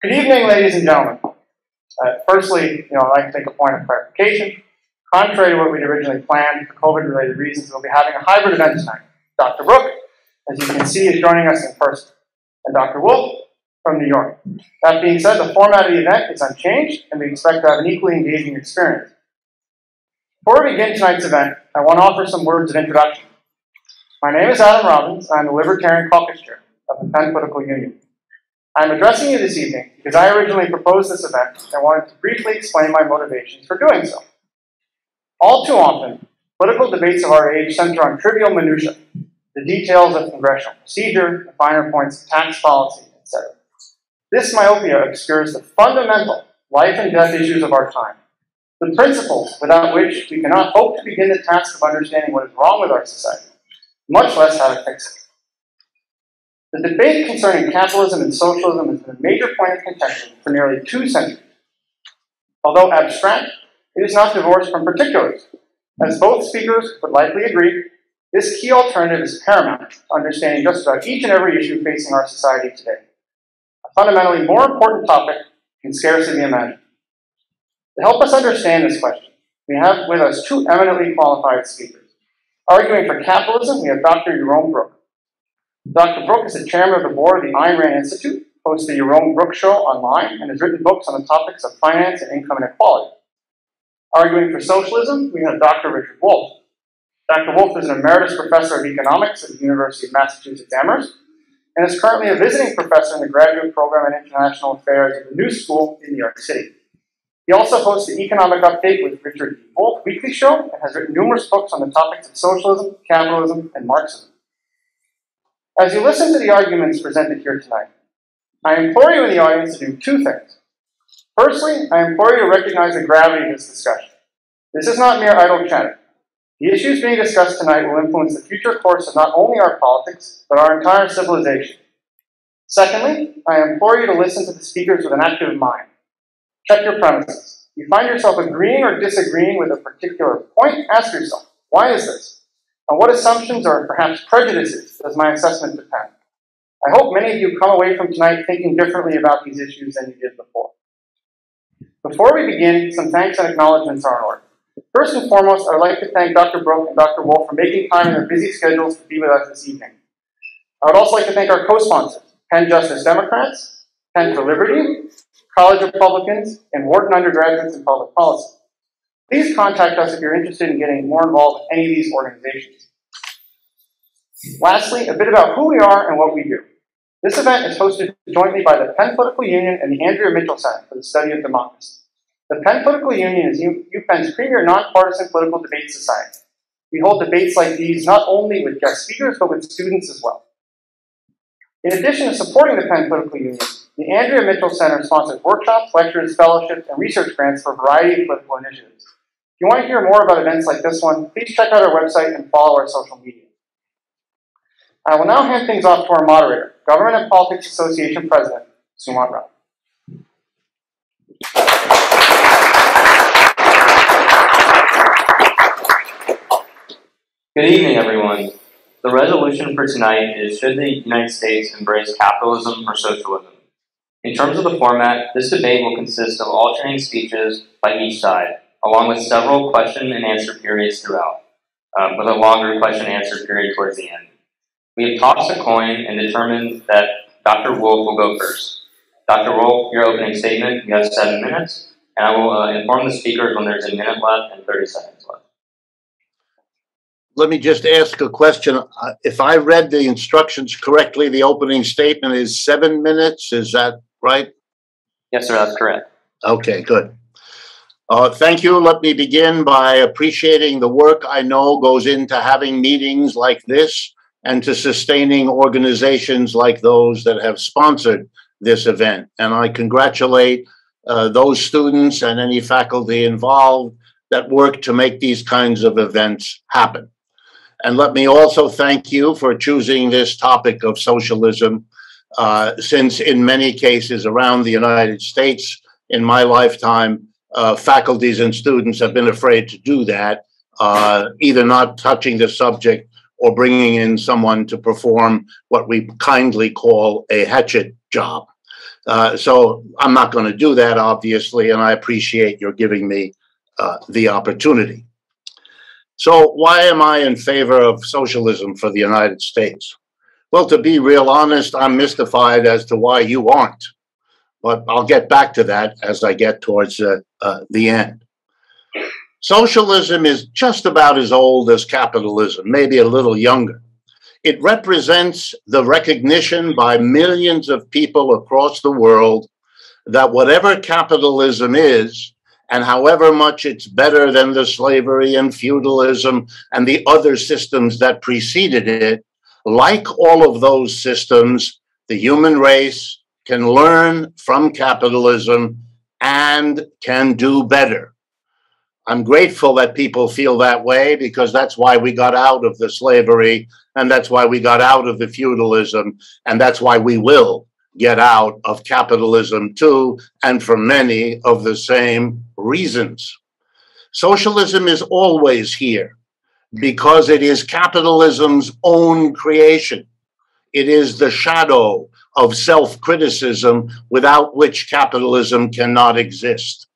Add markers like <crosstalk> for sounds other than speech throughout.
Good evening, ladies and gentlemen. Uh, firstly, you know, I'd like to make a point of clarification. Contrary to what we'd originally planned, for COVID-related reasons, we'll be having a hybrid event tonight. Dr. Brook, as you can see, is joining us in person, and Dr. Wolff from New York. That being said, the format of the event is unchanged, and we expect to have an equally engaging experience. Before we begin tonight's event, I want to offer some words of introduction. My name is Adam Robbins, I'm the Libertarian Caucus Chair of the Penn Political Union. I'm addressing you this evening because I originally proposed this event and wanted to briefly explain my motivations for doing so. All too often, political debates of our age center on trivial minutiae, the details of congressional procedure, the finer points of tax policy, etc. This myopia obscures the fundamental life and death issues of our time, the principles without which we cannot hope to begin the task of understanding what is wrong with our society, much less how to fix it. The debate concerning capitalism and socialism has been a major point of contention for nearly two centuries. Although abstract, it is not divorced from particulars. As both speakers would likely agree, this key alternative is paramount to understanding just about each and every issue facing our society today. A fundamentally more important topic can scarcely be imagined. To help us understand this question, we have with us two eminently qualified speakers. Arguing for capitalism, we have Dr. Yaron Brook. Dr. Brook is the chairman of the board of the Ayn Rand Institute, hosts the Yaron Brook Show online, and has written books on the topics of finance and income inequality. Arguing for socialism, we have Dr. Richard Wolff. Dr. Wolff is an emeritus professor of economics at the University of Massachusetts Amherst and is currently a visiting professor in the graduate program in international affairs at the New School in New York City. He also hosts the Economic Update with Richard Wolff weekly show and has written numerous books on the topics of socialism, capitalism, and Marxism. As you listen to the arguments presented here tonight, I implore you in the audience to do two things. Firstly, I implore you to recognize the gravity of this discussion. This is not mere idle chatter. The issues being discussed tonight will influence the future course of not only our politics, but our entire civilization. Secondly, I implore you to listen to the speakers with an active mind. Check your premises. If you find yourself agreeing or disagreeing with a particular point, ask yourself, why is this? On what assumptions or perhaps prejudices does my assessment depend? I hope many of you come away from tonight thinking differently about these issues than you did before. Before we begin, some thanks and acknowledgments are in order. First and foremost, I'd like to thank Dr. Brook and Dr. Wolff for making time in their busy schedules to be with us this evening. I would also like to thank our co-sponsors, Penn Justice Democrats, Penn for Liberty, College Republicans, and Wharton undergraduates in public policy. Please contact us if you're interested in getting more involved in any of these organizations. Lastly, a bit about who we are and what we do. This event is hosted jointly by the Penn Political Union and the Andrea Mitchell Center for the Study of Democracy. The Penn Political Union is UPenn's premier nonpartisan political debate society. We hold debates like these not only with guest speakers, but with students as well. In addition to supporting the Penn Political Union, the Andrea Mitchell Center sponsors workshops, lectures, fellowships, and research grants for a variety of political initiatives. If you want to hear more about events like this one, please check out our website and follow our social media. I will now hand things off to our moderator, Government and Politics Association President, Sumant Rao. Good evening, everyone. The resolution for tonight is Should the United States embrace capitalism or socialism? In terms of the format, this debate will consist of alternating speeches by each side along with several question and answer periods throughout, um, with a longer question and answer period towards the end. We have tossed a coin and determined that Dr. Wolff will go first. Dr. Wolff, your opening statement, you have seven minutes, and I will uh, inform the speakers when there's a minute left and 30 seconds left. Let me just ask a question. Uh, if I read the instructions correctly, the opening statement is seven minutes. Is that right? Yes, sir, that's correct. Okay, good. Uh, thank you. Let me begin by appreciating the work I know goes into having meetings like this and to sustaining organizations like those that have sponsored this event. And I congratulate uh, those students and any faculty involved that work to make these kinds of events happen. And let me also thank you for choosing this topic of socialism, uh, since in many cases around the United States in my lifetime, uh, faculties and students have been afraid to do that, uh, either not touching the subject or bringing in someone to perform what we kindly call a hatchet job. Uh, so I'm not going to do that, obviously, and I appreciate your giving me uh, the opportunity. So, why am I in favor of socialism for the United States? Well, to be real honest, I'm mystified as to why you aren't. But I'll get back to that as I get towards uh, uh, the end. Socialism is just about as old as capitalism, maybe a little younger. It represents the recognition by millions of people across the world that whatever capitalism is, and however much it's better than the slavery and feudalism and the other systems that preceded it, like all of those systems, the human race can learn from capitalism and can do better. I'm grateful that people feel that way because that's why we got out of the slavery and that's why we got out of the feudalism and that's why we will get out of capitalism too, and for many of the same reasons. Socialism is always here because it is capitalism's own creation. It is the shadow of self criticism without which capitalism cannot exist.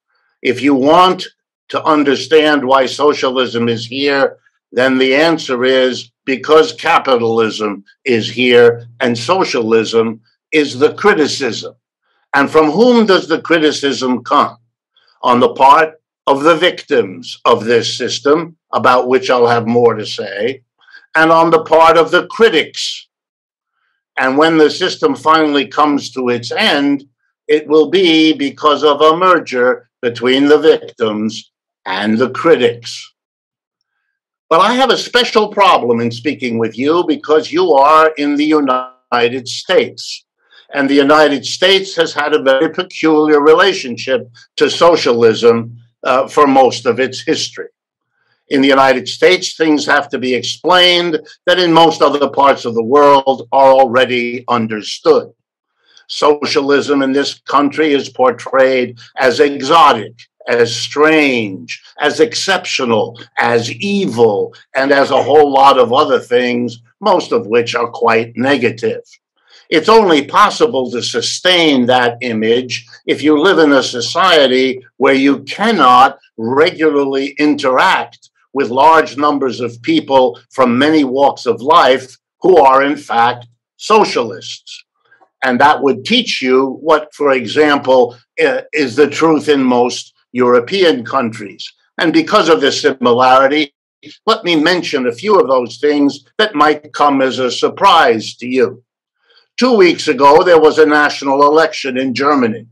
If you want to understand why socialism is here, then the answer is because capitalism is here and socialism is the criticism. And from whom does the criticism come? On the part of the victims of this system, about which I'll have more to say, and on the part of the critics. And when the system finally comes to its end, it will be because of a merger between the victims and the critics. But I have a special problem in speaking with you because you are in the United States. And the United States has had a very peculiar relationship to socialism uh, for most of its history. In the United States, things have to be explained that in most other parts of the world are already understood. Socialism in this country is portrayed as exotic, as strange, as exceptional, as evil, and as a whole lot of other things, most of which are quite negative. It's only possible to sustain that image if you live in a society where you cannot regularly interact with large numbers of people from many walks of life who are, in fact, socialists. And that would teach you what, for example, is the truth in most European countries. And because of this similarity, let me mention a few of those things that might come as a surprise to you. Two weeks ago, there was a national election in Germany.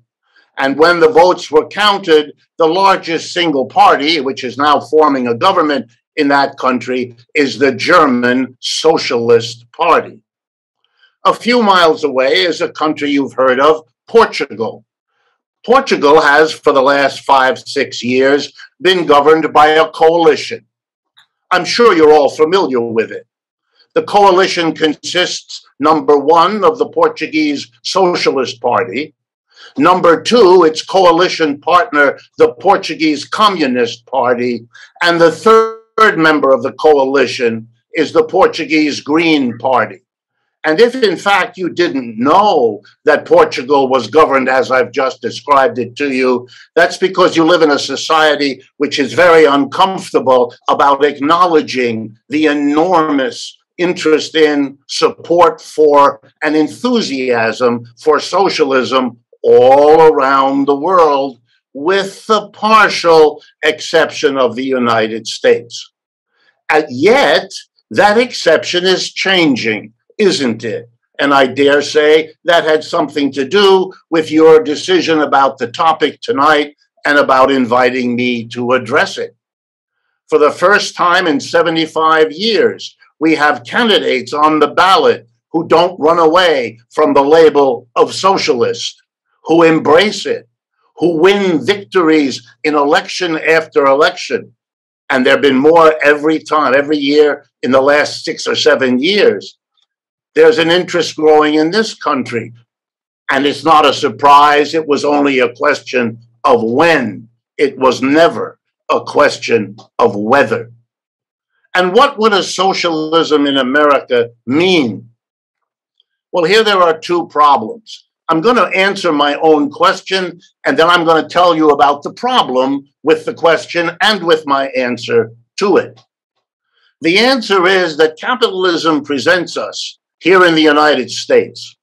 And when the votes were counted, the largest single party, which is now forming a government in that country, is the German Socialist Party. A few miles away is a country you've heard of, Portugal. Portugal has, for the last five, six years, been governed by a coalition. I'm sure you're all familiar with it. The coalition consists, number one, of the Portuguese Socialist Party, number two, its coalition partner, the Portuguese Communist Party, and the third member of the coalition is the Portuguese Green Party. And if in fact you didn't know that Portugal was governed as I've just described it to you, that's because you live in a society which is very uncomfortable about acknowledging the enormous interest in, support for, and enthusiasm for socialism all around the world, with the partial exception of the United States. And yet, that exception is changing isn't it? And I dare say that had something to do with your decision about the topic tonight and about inviting me to address it. For the first time in 75 years, we have candidates on the ballot who don't run away from the label of socialist, who embrace it, who win victories in election after election. And there have been more every time, every year in the last six or seven years there's an interest growing in this country. And it's not a surprise. It was only a question of when. It was never a question of whether. And what would a socialism in America mean? Well, here there are two problems. I'm going to answer my own question, and then I'm going to tell you about the problem with the question and with my answer to it. The answer is that capitalism presents us here in the United States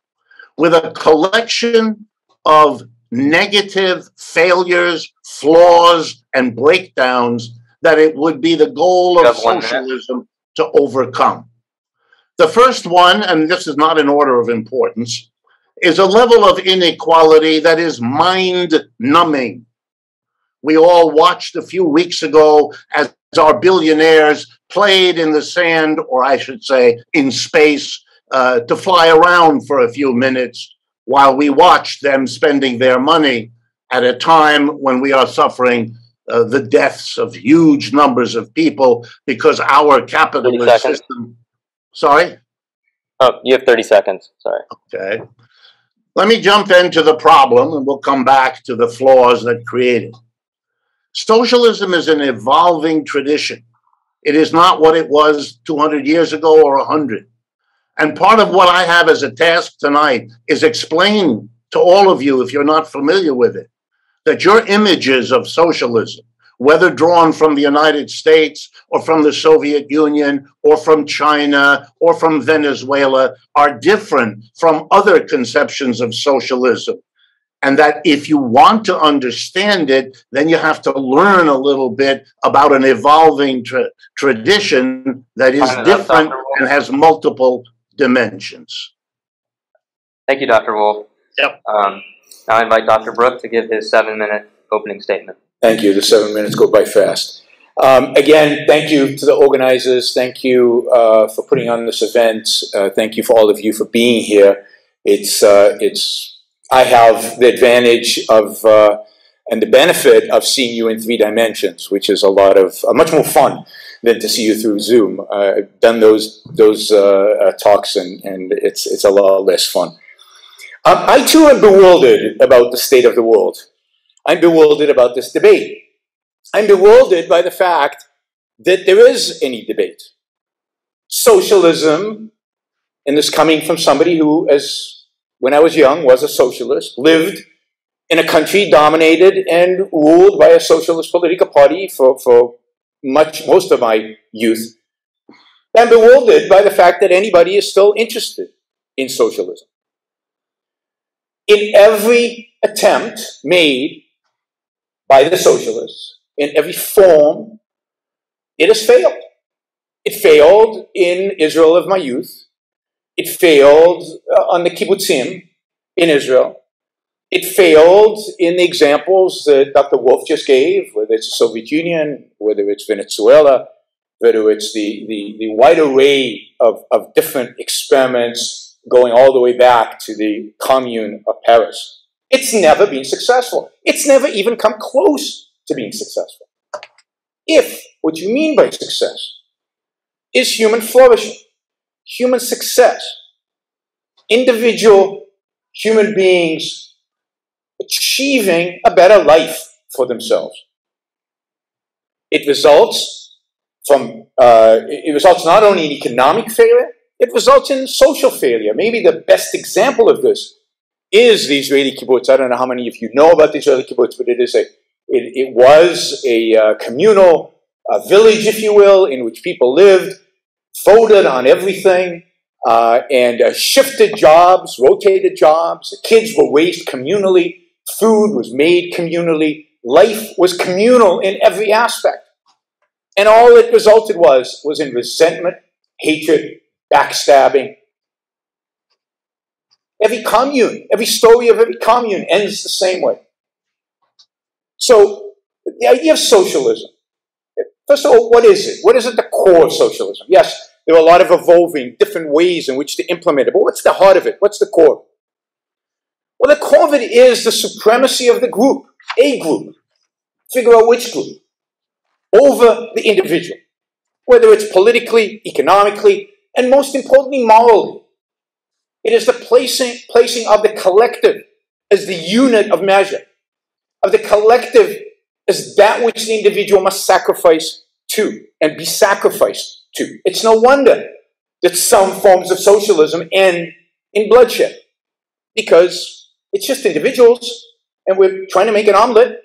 with a collection of negative failures, flaws, and breakdowns that it would be the goal of socialism to overcome. The first one, and this is not in order of importance, is a level of inequality that is mind numbing. We all watched a few weeks ago as our billionaires played in the sand, or I should say, in space, uh, to fly around for a few minutes while we watched them spending their money at a time when we are suffering uh, the deaths of huge numbers of people because our capitalist system. Sorry? Oh, you have 30 seconds. Sorry. Okay. Let me jump into the problem and we'll come back to the flaws that create it. Socialism is an evolving tradition. It is not what it was 200 years ago or 100. And part of what I have as a task tonight is explain to all of you, if you're not familiar with it, that your images of socialism, whether drawn from the United States or from the Soviet Union or from China or from Venezuela, are different from other conceptions of socialism. And that if you want to understand it, then you have to learn a little bit about an evolving tra- tradition that is different and has multiple dimensions. Thank you, Dr. Wolff. Yep. Um, now I invite Dr. Brook to give his seven minute opening statement. Thank you. The seven minutes go by fast. Um, again, thank you to the organizers. Thank you uh, for putting on this event. Uh, thank you for all of you for being here. It's, uh, it's, I have the advantage of uh, and the benefit of seeing you in three dimensions, which is a lot of, much more fun than to see you through Zoom. Uh, I've done those those uh, uh, talks, and, and it's it's a lot less fun. Um, I too am bewildered about the state of the world. I'm bewildered about this debate. I'm bewildered by the fact that there is any debate. Socialism, and this coming from somebody who, as when I was young, was a socialist, lived in a country dominated and ruled by a socialist political party for, for much, most of my youth, I'm bewildered by the fact that anybody is still interested in socialism. In every attempt made by the socialists, in every form, it has failed. It failed in Israel of my youth. It failed uh, on the kibbutzim in Israel. It failed in the examples that Dr. Wolff just gave, whether it's the Soviet Union, whether it's Venezuela, whether it's the, the, the wide array of, of different experiments going all the way back to the Commune of Paris. It's never been successful. It's never even come close to being successful. If what you mean by success is human flourishing, human success, individual human beings achieving a better life for themselves. It results from uh, it results not only in economic failure, it results in social failure. Maybe the best example of this is the Israeli kibbutz. I don't know how many of you know about the Israeli kibbutz, but it is a it, it was a uh, communal uh, village, if you will, in which people lived, voted on everything, uh, and uh, shifted jobs, rotated jobs. The kids were raised communally. Food was made communally. Life was communal in every aspect. And all it resulted was, was in resentment, hatred, backstabbing. Every commune, every story of every commune ends the same way. So, the idea of socialism. First of all, what is it? What is at the core of socialism? Yes, there are a lot of evolving different ways in which to implement it, but what's the heart of it? What's the core? Well, the core of it is the supremacy of the group, a group. Figure out which group over the individual, whether it's politically, economically, and most importantly, morally. It is the placing, placing of the collective as the unit of measure, of the collective as that which the individual must sacrifice to and be sacrificed to. It's no wonder that some forms of socialism end in bloodshed because It's just individuals, and we're trying to make an omelet.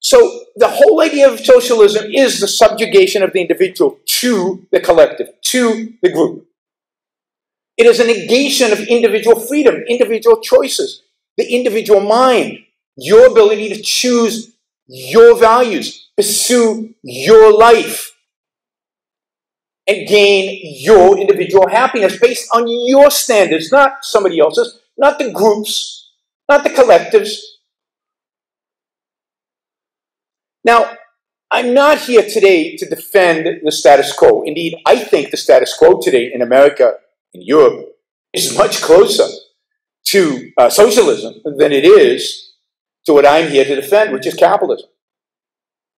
So the whole idea of socialism is the subjugation of the individual to the collective, to the group. It is a negation of individual freedom, individual choices, the individual mind, your ability to choose your values, pursue your life, and gain your individual happiness based on your standards, not somebody else's, not the groups, not the collectives. Now, I'm not here today to defend the status quo. Indeed, I think the status quo today in America, in Europe, is much closer to uh, socialism than it is to what I'm here to defend, which is capitalism.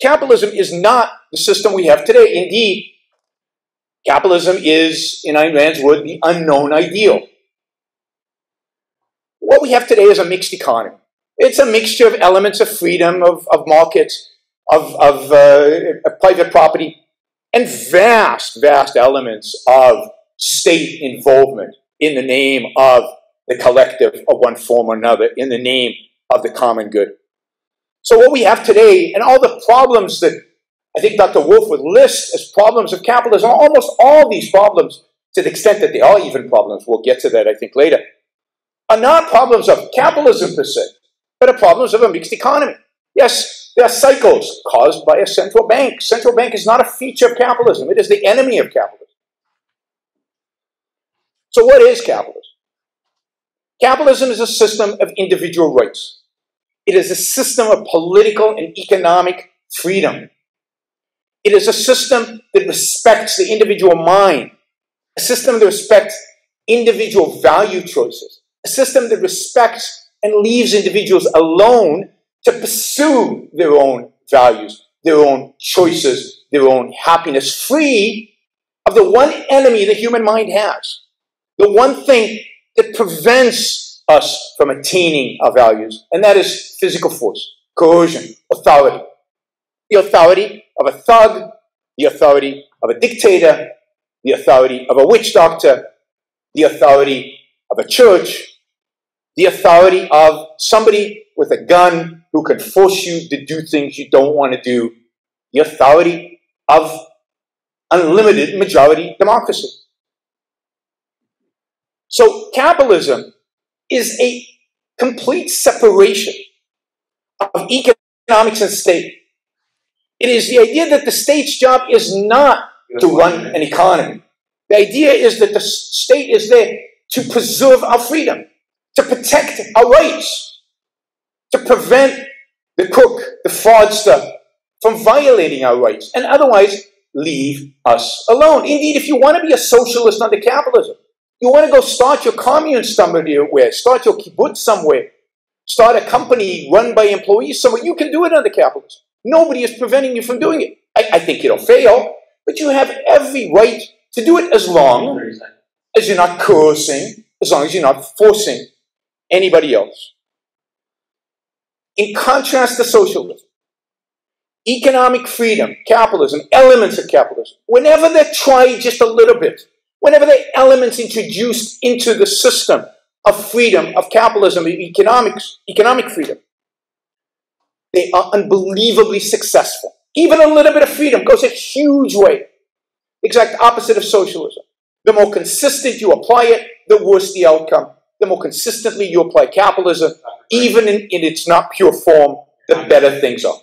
Capitalism is not the system we have today. Indeed, capitalism is, in Ayn Rand's word, the unknown ideal. What we have today is a mixed economy. It's a mixture of elements of freedom, of, of markets, of, of uh, private property, and vast, vast elements of state involvement in the name of the collective of one form or another, in the name of the common good. So what we have today, and all the problems that I think Dr. Wolff would list as problems of capitalism, almost all these problems, to the extent that they are even problems, we'll get to that, I think, later, are not problems of capitalism per se, but are problems of a mixed economy. Yes, there are cycles caused by a central bank. Central bank is not a feature of capitalism, it is the enemy of capitalism. So, what is capitalism? Capitalism is a system of individual rights. It is a system of political and economic freedom. It is a system that respects the individual mind, a system that respects individual value choices, a system that respects and leaves individuals alone to pursue their own values, their own choices, their own happiness, free of the one enemy the human mind has, the one thing that prevents us from attaining our values, and that is physical force, coercion, authority. The authority of a thug, the authority of a dictator, the authority of a witch doctor, the authority of a church, the authority of somebody with a gun who can force you to do things you don't want to do, the authority of unlimited majority democracy. So capitalism is a complete separation of economics and state. It is the idea that the state's job is not to run an economy. The idea is that the state is there to preserve our freedom, to protect our rights, to prevent the crook, the fraudster, from violating our rights, and otherwise leave us alone. Indeed, if you want to be a socialist under capitalism, you want to go start your commune somewhere, start your kibbutz somewhere, start a company run by employees somewhere, you can do it under capitalism. Nobody is preventing you from doing it. I, I think it'll fail, but you have every right to do it as long as you're not cursing, as long as you're not forcing anybody else. In contrast to socialism, economic freedom, capitalism, elements of capitalism, whenever they're tried just a little bit, whenever are elements introduced into the system of freedom, of capitalism, of economics, economic freedom, they are unbelievably successful. Even a little bit of freedom goes a huge way. Exact opposite of socialism. The more consistent you apply it, the worse the outcome. The more consistently you apply capitalism, even in, in its not pure form, the better things are.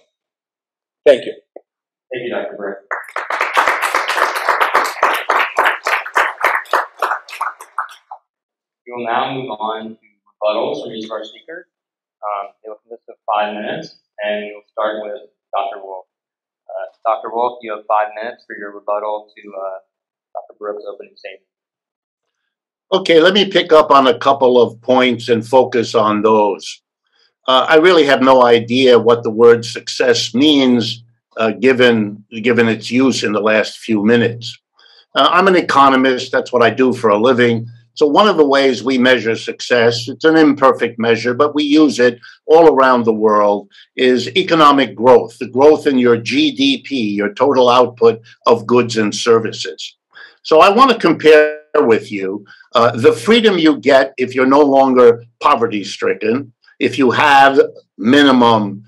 Thank you. Thank you, Dr. Brook. We will now move on to rebuttals from each of our speakers. Um, they will consist of five minutes, and we'll start with Dr. Wolff. Uh, Dr. Wolff, you have five minutes for your rebuttal to uh, Dr. Brooks' opening statement. Okay, let me pick up on a couple of points and focus on those. Uh, I really have no idea what the word success means, uh, given given its use in the last few minutes. Uh, I'm an economist; that's what I do for a living. So, one of the ways we measure success, it's an imperfect measure, but we use it all around the world, is economic growth, the growth in your GDP, your total output of goods and services. So, I want to compare with you uh, the freedom you get if you're no longer poverty stricken, if you have minimum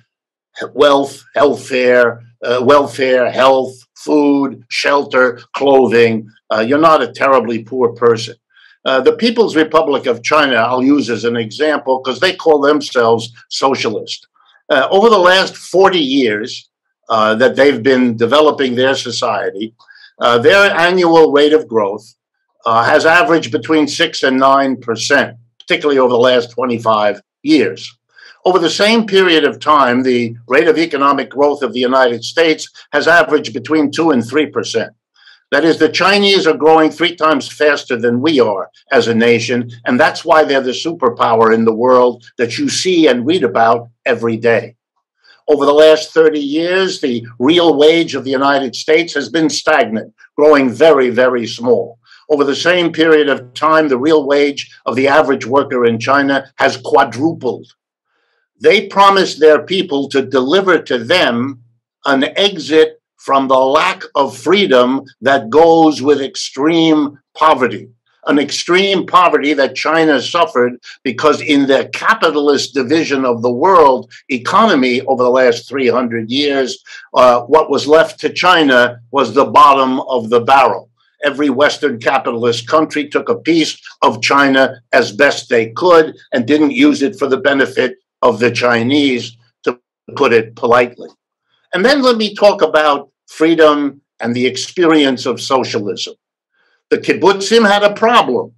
wealth, welfare, uh, welfare, health, food, shelter, clothing. Uh, you're not a terribly poor person. Uh, the People's Republic of China, I'll use as an example because they call themselves socialist. Uh, over the last 40 years uh, that they've been developing their society, uh, their annual rate of growth has averaged between 6 and 9%, particularly over the last 25 years. Over the same period of time, the rate of economic growth of the United States has averaged between 2 and 3%. That is, the Chinese are growing three times faster than we are as a nation, and that's why they're the superpower in the world that you see and read about every day. Over the last 30 years, the real wage of the United States has been stagnant, growing very, very small. Over the same period of time, the real wage of the average worker in China has quadrupled they promised their people to deliver to them an exit from the lack of freedom that goes with extreme poverty. An extreme poverty that China suffered because, in the capitalist division of the world economy over the last 300 years, uh, what was left to China was the bottom of the barrel every Western capitalist country took a piece of China as best they could and didn't use it for the benefit of the Chinese, to put it politely. And then let me talk about freedom and the experience of socialism. The kibbutzim had a problem.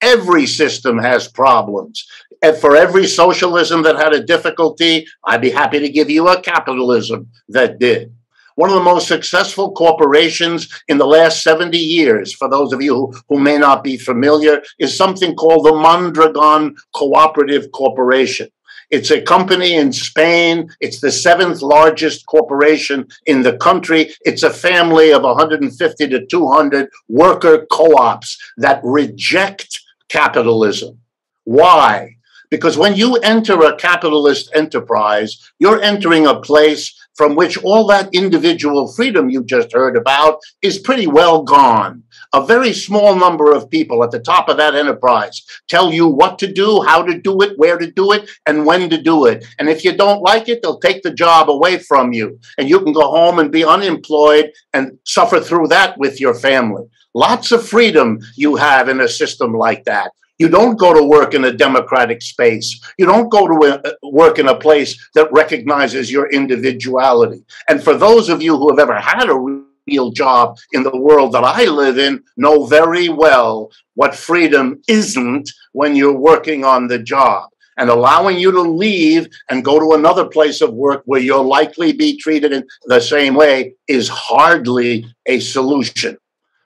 Every system has problems. And for every socialism that had a difficulty, I'd be happy to give you a capitalism that did. One of the most successful corporations in the last 70 years, for those of you who, who may not be familiar, is something called the Mondragon Cooperative Corporation. It's a company in Spain. It's the seventh largest corporation in the country. It's a family of 150 to 200 worker co ops that reject capitalism. Why? Because when you enter a capitalist enterprise, you're entering a place from which all that individual freedom you just heard about is pretty well gone. A very small number of people at the top of that enterprise tell you what to do, how to do it, where to do it, and when to do it. And if you don't like it, they'll take the job away from you. And you can go home and be unemployed and suffer through that with your family. Lots of freedom you have in a system like that. You don't go to work in a democratic space. You don't go to uh, work in a place that recognizes your individuality. And for those of you who have ever had a real job in the world that I live in, know very well what freedom isn't when you're working on the job. And allowing you to leave and go to another place of work where you'll likely be treated in the same way is hardly a solution.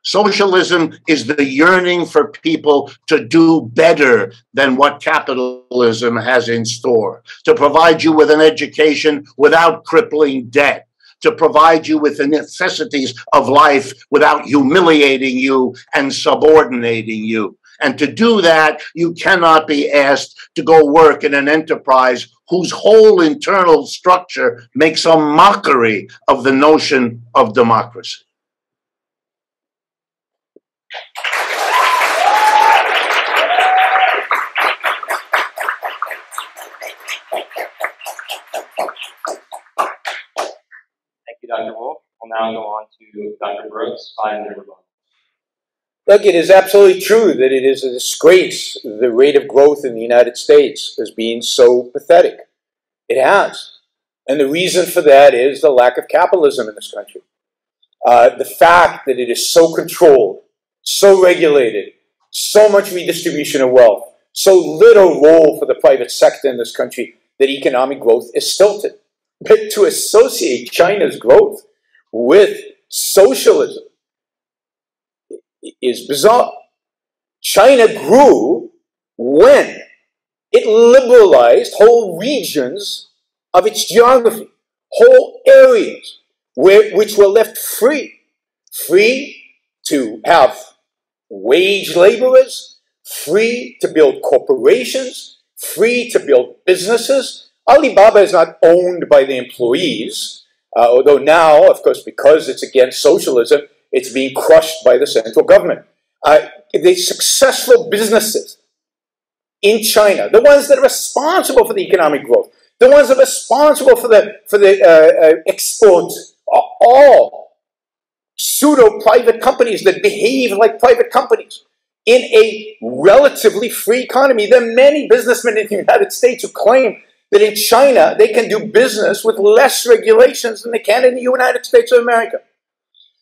Socialism is the yearning for people to do better than what capitalism has in store, to provide you with an education without crippling debt, to provide you with the necessities of life without humiliating you and subordinating you. And to do that, you cannot be asked to go work in an enterprise whose whole internal structure makes a mockery of the notion of democracy. Dr. Wolff. We'll now go on to Dr. Brooks, five minute rebuttal. Look, it is absolutely true that it is a disgrace the rate of growth in the United States has been so pathetic. It has. And the reason for that is the lack of capitalism in this country. Uh, the fact that it is so controlled, so regulated, so much redistribution of wealth, so little role for the private sector in this country that economic growth is stilted. But to associate China's growth with socialism is bizarre. China grew when it liberalized whole regions of its geography, whole areas where, which were left free, free to have wage laborers, free to build corporations, free to build businesses, Alibaba is not owned by the employees, uh, although now, of course, because it's against socialism, it's being crushed by the central government. uh, the successful businesses in China, the ones that are responsible for the economic growth, the ones that are responsible for the for the uh, uh, exports, are all pseudo private companies that behave like private companies in a relatively free economy. There are many businessmen in the United States who claim that in China they can do business with less regulations than they can in the United States of America.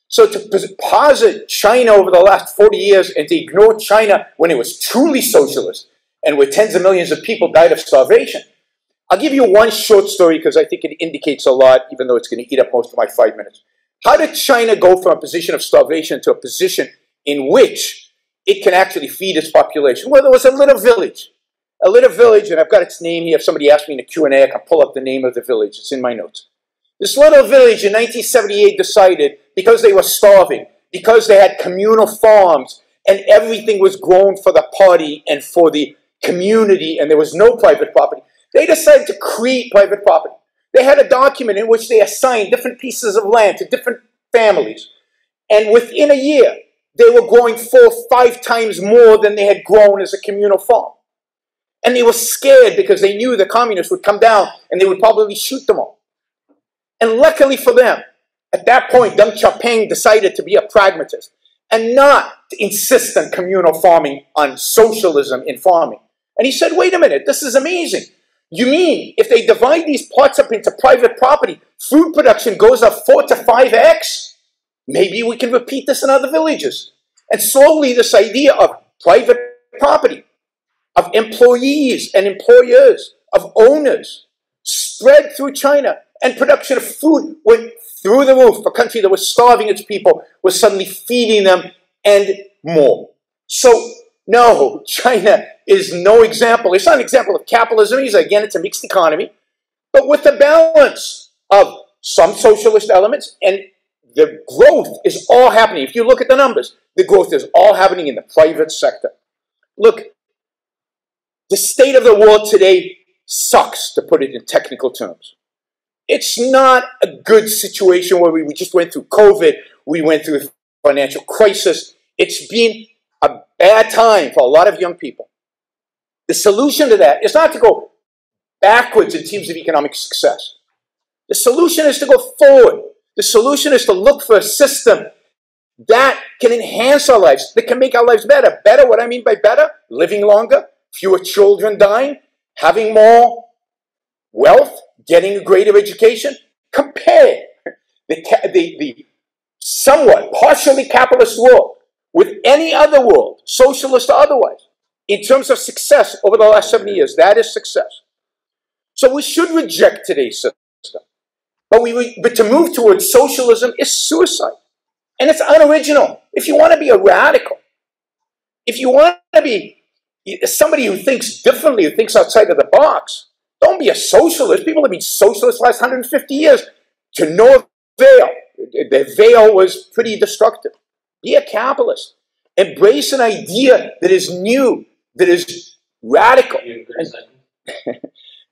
So to posit China over the last 40 years and to ignore China when it was truly socialist and where tens of millions of people died of starvation. I'll give you one short story because I think it indicates a lot, even though it's going to eat up most of my five minutes. How did China go from a position of starvation to a position in which it can actually feed its population? Well, there was a little village a little village, and I've got its name here. If somebody asks me in the Q&A, I can pull up the name of the village. It's in my notes. This little village in 1978 decided, because they were starving, because they had communal farms, and everything was grown for the party and for the community, and there was no private property, they decided to create private property. They had a document in which they assigned different pieces of land to different families. And within a year, they were growing four, five times more than they had grown as a communal farm. And they were scared because they knew the communists would come down and they would probably shoot them all. And luckily for them, at that point, Deng Xiaoping decided to be a pragmatist and not insist on communal farming, on socialism in farming. And he said, wait a minute, this is amazing. You mean if they divide these plots up into private property, food production goes up 4 to 5x? Maybe we can repeat this in other villages. And slowly, this idea of private property of employees and employers, of owners, spread through China, and production of food went through the roof. A country that was starving its people was suddenly feeding them and more. So, no, <laughs> China is no example. It's not an example of capitalism. Again, it's a mixed economy, but with the balance of some socialist elements and the growth is all happening. If you look at the numbers, the growth is all happening in the private sector. Look, the state of the world today sucks, to put it in technical terms. It's not a good situation where we, we just went through COVID, we went through a financial crisis. It's been a bad time for a lot of young people. The solution to that is not to go backwards in terms of economic success. The solution is to go forward. The solution is to look for a system that can enhance our lives, that can make our lives better. Better, what I mean by better? Living longer, fewer children dying, having more wealth, getting a greater education. Compare the, the, the somewhat partially capitalist world with any other world, socialist or otherwise, in terms of success over the last 70 years. That is success. So we should reject today's system. But, we, but to move towards socialism is suicide. And it's unoriginal. If you want to be a radical, if you want to be somebody who thinks differently, who thinks outside of the box. Don't be a socialist. People have been socialists the last 150 years to no avail. The veil was pretty destructive. Be a capitalist. Embrace an idea that is new, that is radical, and, <laughs>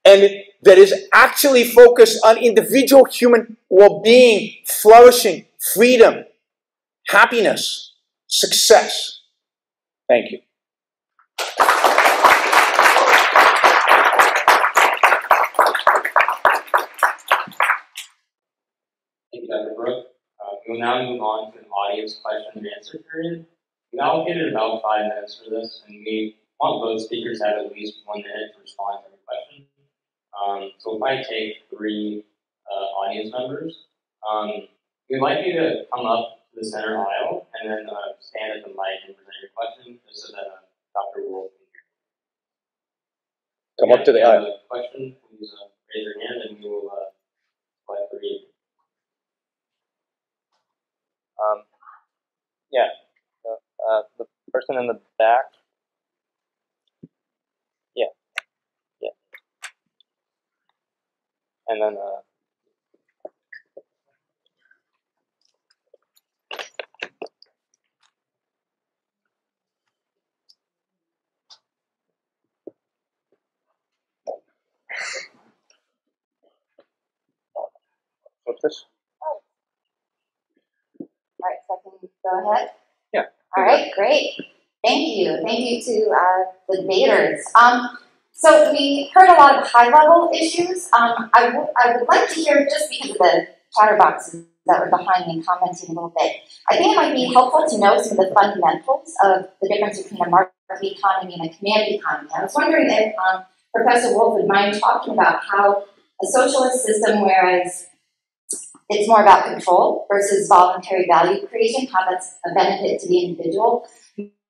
and that is actually focused on individual human well being, flourishing, freedom, happiness, success. Thank you. Dr. Uh, we will now move on to an audience question and answer period. We've allocated about five minutes for this, and we want both speakers to have at least one minute to respond to every question. Um, so we'll probably take three uh, audience members. Um, we'd like you to come up to the center aisle and then uh, stand at the mic and present your question, just so that uh, Dr. Wolff can hear. Come up to the aisle. question, please uh, raise your hand and we will uh, select you. Um, yeah, uh, the person in the back. Yeah, yeah. And then uh, What's this? All right, so I can go ahead? Yeah. All right, great. Thank you. Thank you to uh, the debaters. Um, so we heard a lot of high-level issues. Um, I, w- I would like to hear, just because of the chatterboxes that were behind me commenting a little bit, I think it might be helpful to know some of the fundamentals of the difference between a market economy and a command economy. I was wondering if um, Professor Wolff would mind talking about how a socialist system, whereas it's more about control versus voluntary value creation, how that's a benefit to the individual.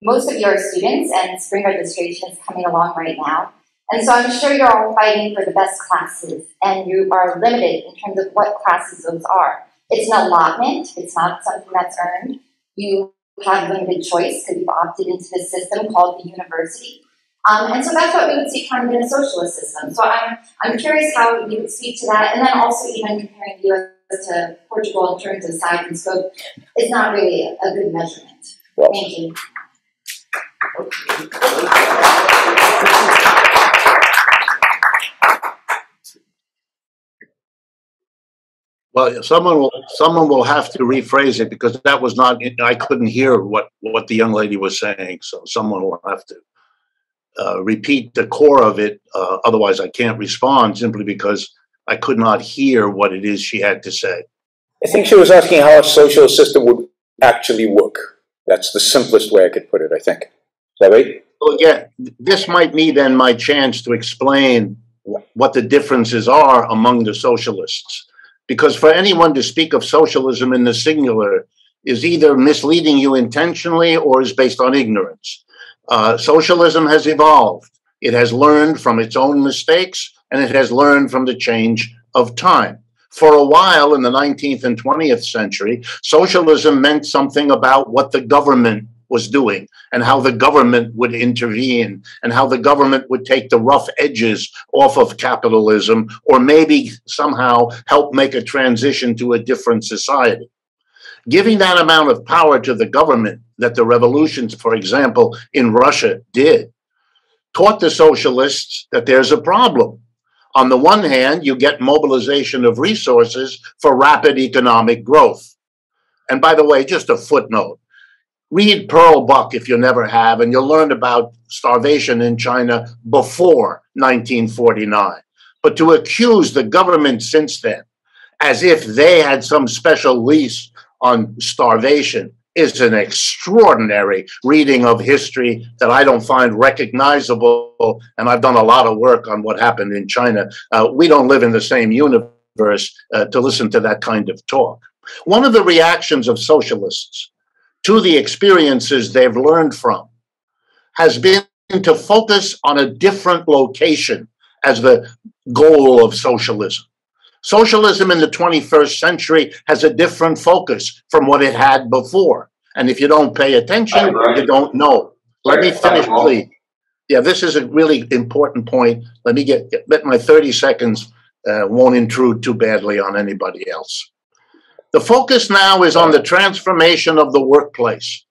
Most of your students and spring registration is coming along right now. And so I'm sure you're all fighting for the best classes, and you are limited in terms of what classes those are. It's an allotment, it's not something that's earned. You have limited choice because you've opted into this system called the university. Um, and so that's what we would see kind of in a socialist system. So I'm, I'm curious how you would speak to that, and then also even comparing the US to Portugal in terms of size and scope is not really a good measurement. Well, Thank you. Well, someone will someone will have to rephrase it because that was not. I couldn't hear what what the young lady was saying, so someone will have to uh, repeat the core of it. Uh, otherwise, I can't respond simply because I could not hear what it is she had to say. I think she was asking how a social system would actually work. That's the simplest way I could put it. I think. Is that right? Well, again, this might be then my chance to explain what the differences are among the socialists because for anyone to speak of socialism in the singular is either misleading you intentionally or is based on ignorance. Uh, socialism has evolved. It has learned from its own mistakes and it has learned from the change of time. For a while in the 19th and 20th century, socialism meant something about what the government was doing and how the government would intervene and how the government would take the rough edges off of capitalism or maybe somehow help make a transition to a different society. Giving that amount of power to the government that the revolutions, for example, in Russia did, taught the socialists that there's a problem. On the one hand, you get mobilization of resources for rapid economic growth. And by the way, just a footnote read Pearl Buck if you never have, and you'll learn about starvation in China before 1949. But to accuse the government since then as if they had some special lease on starvation is an extraordinary reading of history that I don't find recognizable. And I've done a lot of work on what happened in China. Uh, we don't live in the same universe uh, to listen to that kind of talk. One of the reactions of socialists to the experiences they've learned from has been to focus on a different location as the goal of socialism. Socialism in the 21st century has a different focus from what it had before. And if you don't pay attention, you don't know. Let me finish, please. Yeah, this is a really important point. Let me get, get my 30 seconds uh, won't intrude too badly on anybody else. The focus now is on the transformation of the workplace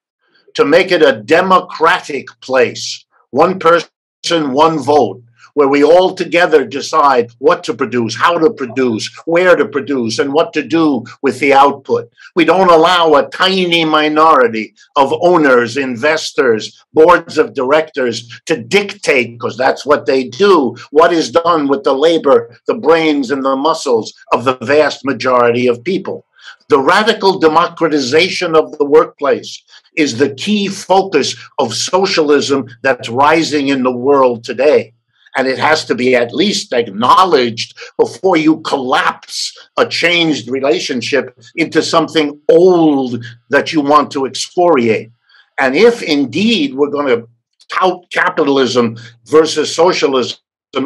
to make it a democratic place, one person, one vote, where we all together decide what to produce, how to produce, where to produce, and what to do with the output. We don't allow a tiny minority of owners, investors, boards of directors to dictate, because that's what they do, what is done with the labor, the brains, and the muscles of the vast majority of people. The radical democratization of the workplace is the key focus of socialism that's rising in the world today. And it has to be at least acknowledged before you collapse a changed relationship into something old that you want to excoriate. And if indeed we're going to tout capitalism versus socialism,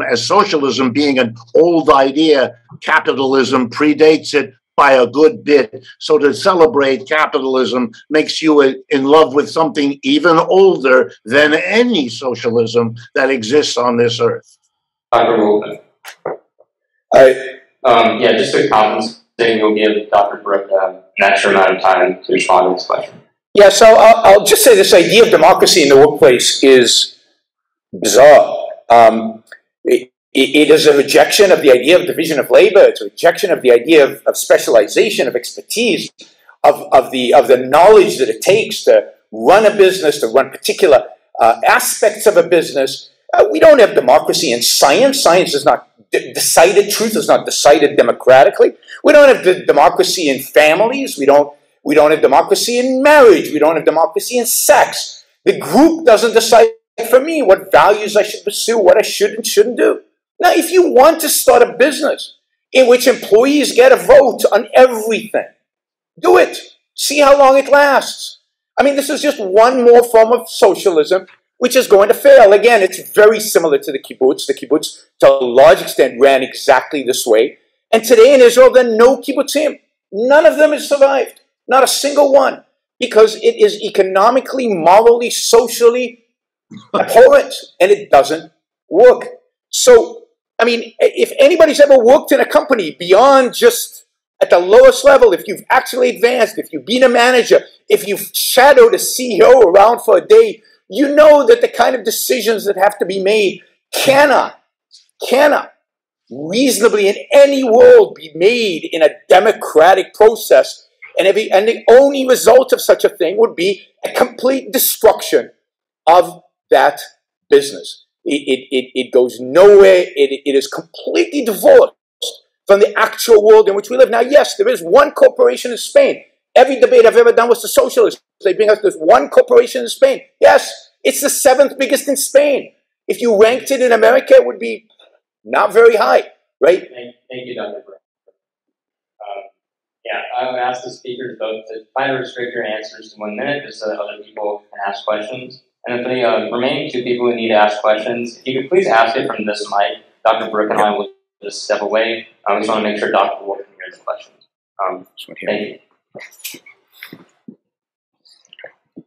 as socialism being an old idea, capitalism predates it, by a good bit. So to celebrate capitalism makes you in love with something even older than any socialism that exists on this earth. Dr. Wolfman. I, um, yeah, just a comment saying you'll give Dr. Brook uh, an extra amount of time to respond to this question. Yeah, so I'll, I'll, just say this idea of democracy in the workplace is bizarre. Um, it, it is a rejection of the idea of division of labor. It's a rejection of the idea of, of specialization, of expertise, of, of, the, of the knowledge that it takes to run a business, to run particular uh, aspects of a business. Uh, we don't have democracy in science. Science is not decided. Truth is not decided democratically. We don't have democracy in families. We don't. We don't have democracy in marriage. We don't have democracy in sex. The group doesn't decide for me what values I should pursue, what I should and shouldn't do. Now, if you want to start a business in which employees get a vote on everything, do it. See how long it lasts. I mean, this is just one more form of socialism which is going to fail. Again, it's very similar to the kibbutz. The kibbutz, to a large extent, ran exactly this way. And today in Israel, there are no kibbutzim. None of them has survived. Not a single one. Because it is economically, morally, socially <laughs> abhorrent. And it doesn't work. So, I mean, if anybody's ever worked in a company beyond just at the lowest level, if you've actually advanced, if you've been a manager, if you've shadowed a CEO around for a day, you know that the kind of decisions that have to be made cannot, cannot reasonably in any world be made in a democratic process. And, every, and the only result of such a thing would be a complete destruction of that business. It, it, it, goes nowhere. It, it is completely divorced from the actual world in which we live. Now, yes, there is one corporation in Spain. Every debate I've ever done was the socialists. They bring us this one corporation in Spain. Yes, it's the seventh biggest in Spain. If you ranked it in America, it would be not very high, right? Thank, you, Dr. Um, yeah, I would ask the speakers both to try to restrict your answers to one minute just so that other people can ask questions. And if the uh, remaining two people who need to ask questions, if you could please ask it from this mic, Dr. Brook and I will just step away. I just want to make sure Dr. Wolff can hear the questions. Um, thank you.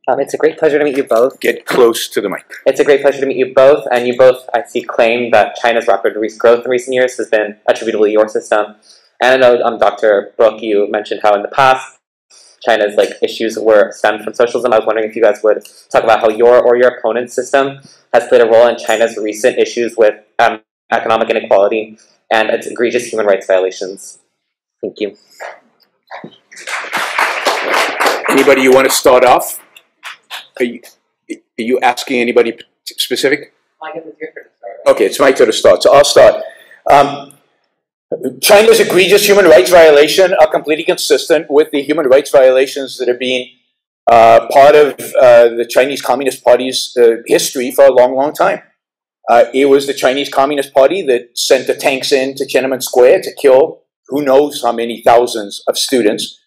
Um, it's a great pleasure to meet you both. Get close to the mic. It's a great pleasure to meet you both, and you both, I see, claim that China's rapid growth in recent years has been attributable to your system. And I know, um, Dr. Brook, you mentioned how in the past China's like issues were stemmed from socialism. I was wondering if you guys would talk about how your or your opponent's system has played a role in China's recent issues with um, economic inequality and its egregious human rights violations. Thank you. Anybody you want to start off? Are you, are you asking anybody specific? Okay, it's my turn to start, so I'll start. Um, China's egregious human rights violation are completely consistent with the human rights violations that have been uh, part of uh, the Chinese Communist Party's uh, history for a long, long time. Uh, it was the Chinese Communist Party that sent the tanks in to Tiananmen Square to kill who knows how many thousands of students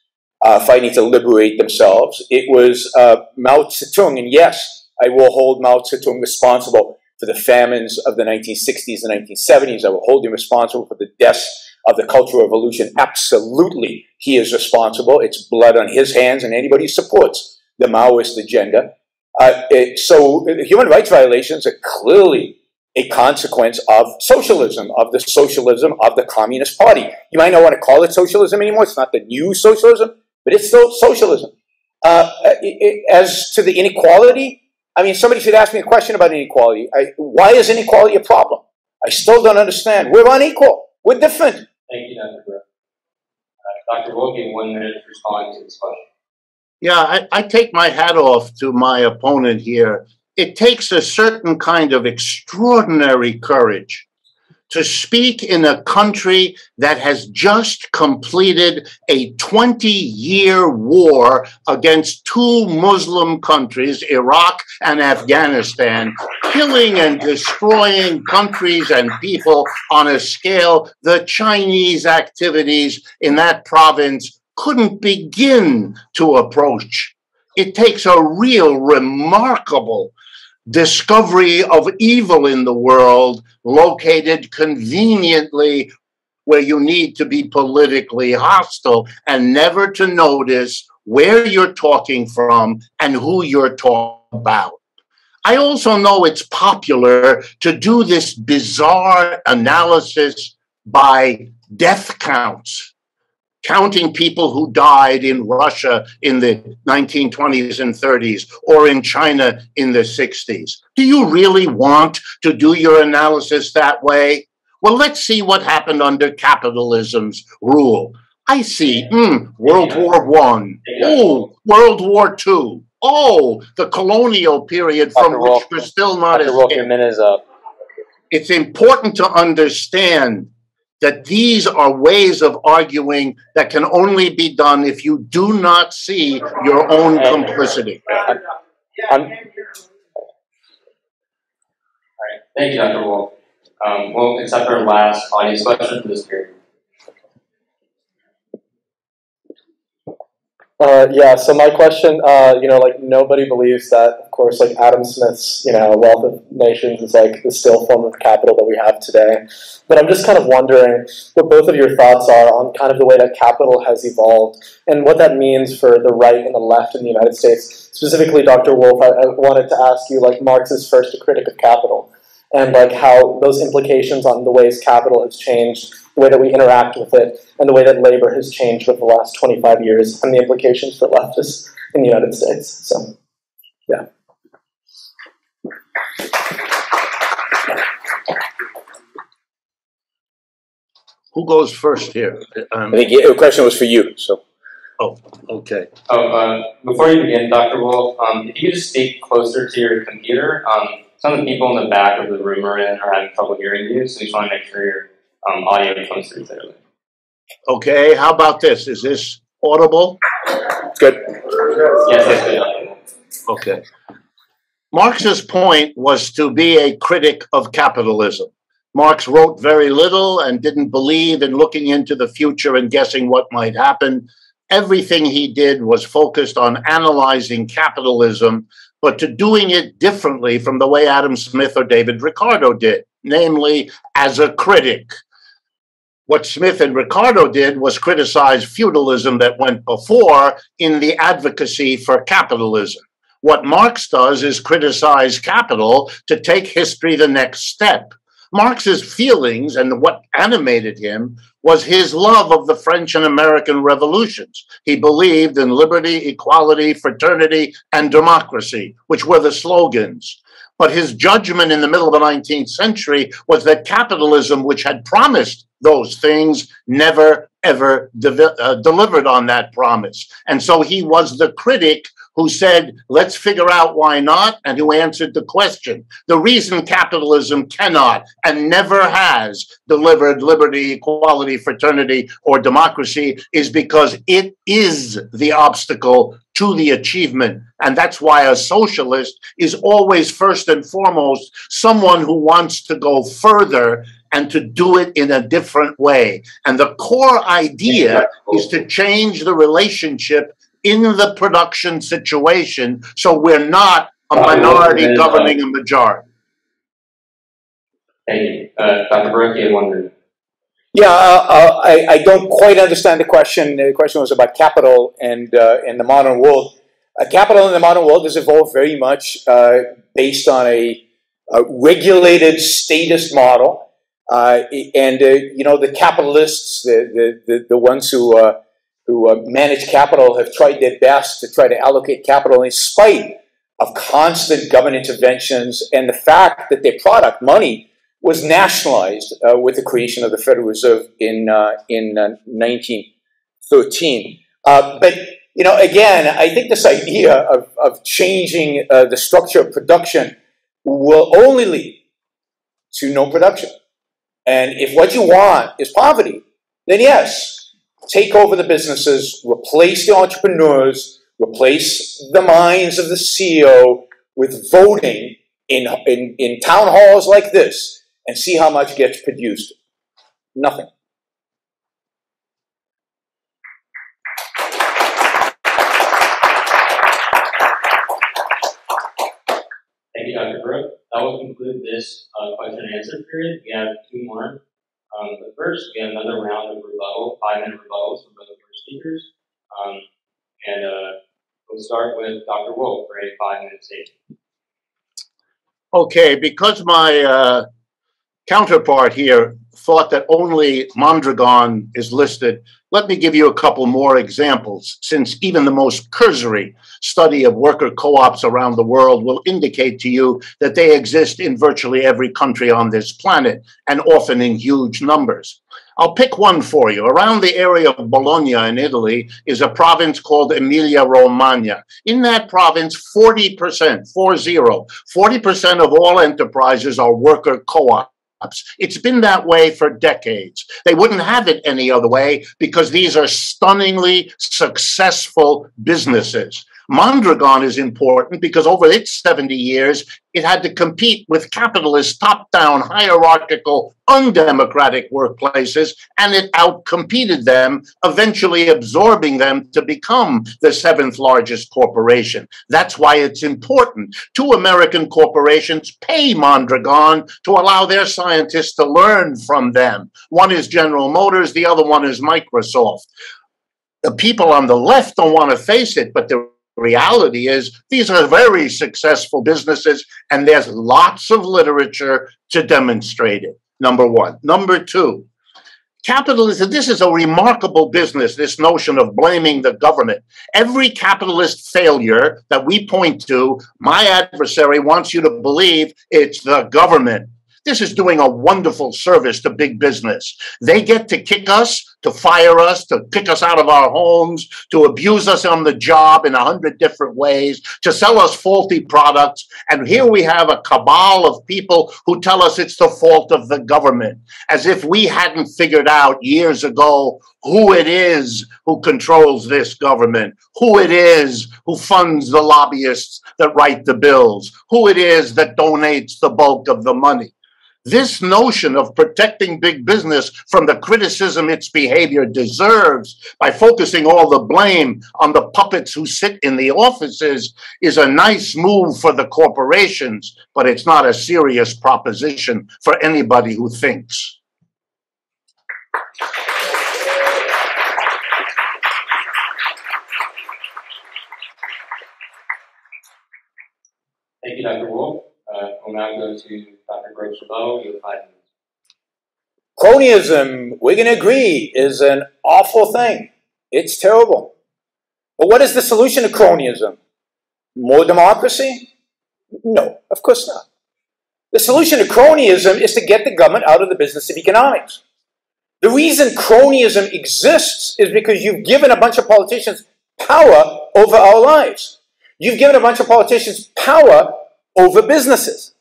uh, fighting to liberate themselves. It was uh, Mao Zedong, and yes, I will hold Mao Zedong responsible for the famines of the 1960s and 1970s. I will hold him responsible for the deaths of the Cultural Revolution. Absolutely, he is responsible. It's blood on his hands, and anybody who supports the Maoist agenda. Uh, it, so, human rights violations are clearly a consequence of socialism, of the socialism of the Communist Party. You might not want to call it socialism anymore. It's not the new socialism, but it's still socialism. Uh, it, as to the inequality, I mean, somebody should ask me a question about inequality. I, why is inequality a problem? I still don't understand. We're unequal. We're different. Thank you, Dr. Brook. Uh, Dr. Wilkie, one minute to respond to this question. Yeah, I, I take my hat off to my opponent here. It takes a certain kind of extraordinary courage to speak in a country that has just completed a 20 year war against two Muslim countries, Iraq and Afghanistan, killing and destroying countries and people on a scale the Chinese activities in that province couldn't begin to approach. It takes a real remarkable discovery of evil in the world located conveniently where you need to be politically hostile and never to notice where you're talking from and who you're talking about. I also know it's popular to do this bizarre analysis by death counts counting people who died in Russia in the 1920s and 30s or in China in the 60s. Do you really want to do your analysis that way? Well, let's see what happened under capitalism's rule. I see mm, World War One, oh, World War Two, oh, the colonial period from Dr. which we're still not Dr. as. Wolff, your minute is up. It's important to understand that these are ways of arguing that can only be done if you do not see your own And- complicity. I'm, Thank you, Dr. Wolff. Um, we'll accept our last audience question for this period. Uh, yeah, so my question, uh, you know, like nobody believes that, of course, like Adam Smith's, you know, Wealth of Nations is like the still form of capital that we have today. But I'm just kind of wondering what both of your thoughts are on kind of the way that capital has evolved and what that means for the right and the left in the United States. Specifically, Dr. Wolff, I, I wanted to ask you, like, Marx is first a critic of capital and like how those implications on the ways capital has changed, the way that we interact with it, and the way that labor has changed over the last 25 years, and the implications for leftists in the United States. So, yeah. Who goes first here? Um, I think the question was for you, so. Oh, okay. Oh, uh, before you begin, Dr. Wolff, um, if you could just speak closer to your computer, um, some of the people in the back of the room are in are having trouble hearing you, so we just want to make sure your um, audio comes through clearly. Okay, how about this? Is this audible? Good. Yes, that's good, Okay. Marx's point was to be a critic of capitalism. Marx wrote very little and didn't believe in looking into the future and guessing what might happen. Everything he did was focused on analyzing capitalism, but to doing it differently from the way Adam Smith or David Ricardo did, namely as a critic. What Smith and Ricardo did was criticize feudalism that went before in the advocacy for capitalism. What Marx does is criticize capital to take history the next step. Marx's feelings and what animated him was his love of the French and American revolutions. He believed in liberty, equality, fraternity, and democracy, which were the slogans. But his judgment in the middle of the 19th century was that capitalism, which had promised those things, never, ever de- uh, delivered on that promise. And so he was the critic who said, let's figure out why not, and who answered the question. The reason capitalism cannot and never has delivered liberty, equality, fraternity, or democracy is because it is the obstacle to the achievement. And that's why a socialist is always, first and foremost, someone who wants to go further and to do it in a different way. And the core idea is to change the relationship in the production situation so we're not a minority governing a majority. Thank you. Uh, Dr. Baruch, you had one. Yeah, uh, uh, I, I don't quite understand the question. The question was about capital and uh, in the modern world. Uh, capital in the modern world has evolved very much uh, based on a, a regulated statist model. Uh, and, uh, you know, the capitalists, the, the, the, the ones who, uh, who uh, manage capital have tried their best to try to allocate capital in spite of constant government interventions and the fact that their product, money, was nationalized uh, with the creation of the Federal Reserve in uh, in uh, 1913. Uh, but you know, again, I think this idea of, of changing uh, the structure of production will only lead to no production. And if what you want is poverty, then yes, take over the businesses, replace the entrepreneurs, replace the minds of the CEO with voting in, in, in town halls like this and see how much gets produced. Nothing. Thank you, Dr. Brook. That will conclude this uh, question and answer period. We have two more. Um, but first, we have another round of rebuttal, five minute rebuttals from both of our speakers. Um, and uh, we'll start with Dr. Wolff for a five minute statement. Okay, because my uh, counterpart here thought that only Mondragon is listed, let me give you a couple more examples, since even the most cursory study of worker co ops around the world will indicate to you that they exist in virtually every country on this planet, and often in huge numbers. I'll pick one for you. Around the area of Bologna in Italy is a province called Emilia Romagna. In that province, 40%, 40, 40% of all enterprises are worker co-ops. It's been that way for decades. They wouldn't have it any other way because these are stunningly successful businesses. Mondragon is important because over its 70 years, it had to compete with capitalist, top down, hierarchical, undemocratic workplaces, and it outcompeted them, eventually absorbing them to become the seventh largest corporation. That's why it's important. Two American corporations pay Mondragon to allow their scientists to learn from them. One is General Motors, the other one is Microsoft. The people on the left don't want to face it, but they're reality is these are very successful businesses and there's lots of literature to demonstrate it. Number one. Number two. Capitalism this is a remarkable business this notion of blaming the government. Every capitalist failure that we point to my adversary wants you to believe it's the government. This is doing a wonderful service to big business. They get to kick us, to fire us, to kick us out of our homes, to abuse us on the job in a hundred different ways, to sell us faulty products. And here we have a cabal of people who tell us it's the fault of the government, as if we hadn't figured out years ago who it is who controls this government, who it is who funds the lobbyists that write the bills, who it is that donates the bulk of the money. This notion of protecting big business from the criticism its behavior deserves by focusing all the blame on the puppets who sit in the offices is a nice move for the corporations, but it's not a serious proposition for anybody who thinks. Thank you, Dr. Wolff. Uh, we'll now go to Dr. Brook's Chabot. Cronyism, we can agree, is an awful thing. It's terrible. But what is the solution to cronyism? More democracy? No, of course not. The solution to cronyism is to get the government out of the business of economics. The reason cronyism exists is because you've given a bunch of politicians power over our lives. You've given a bunch of politicians power over businesses.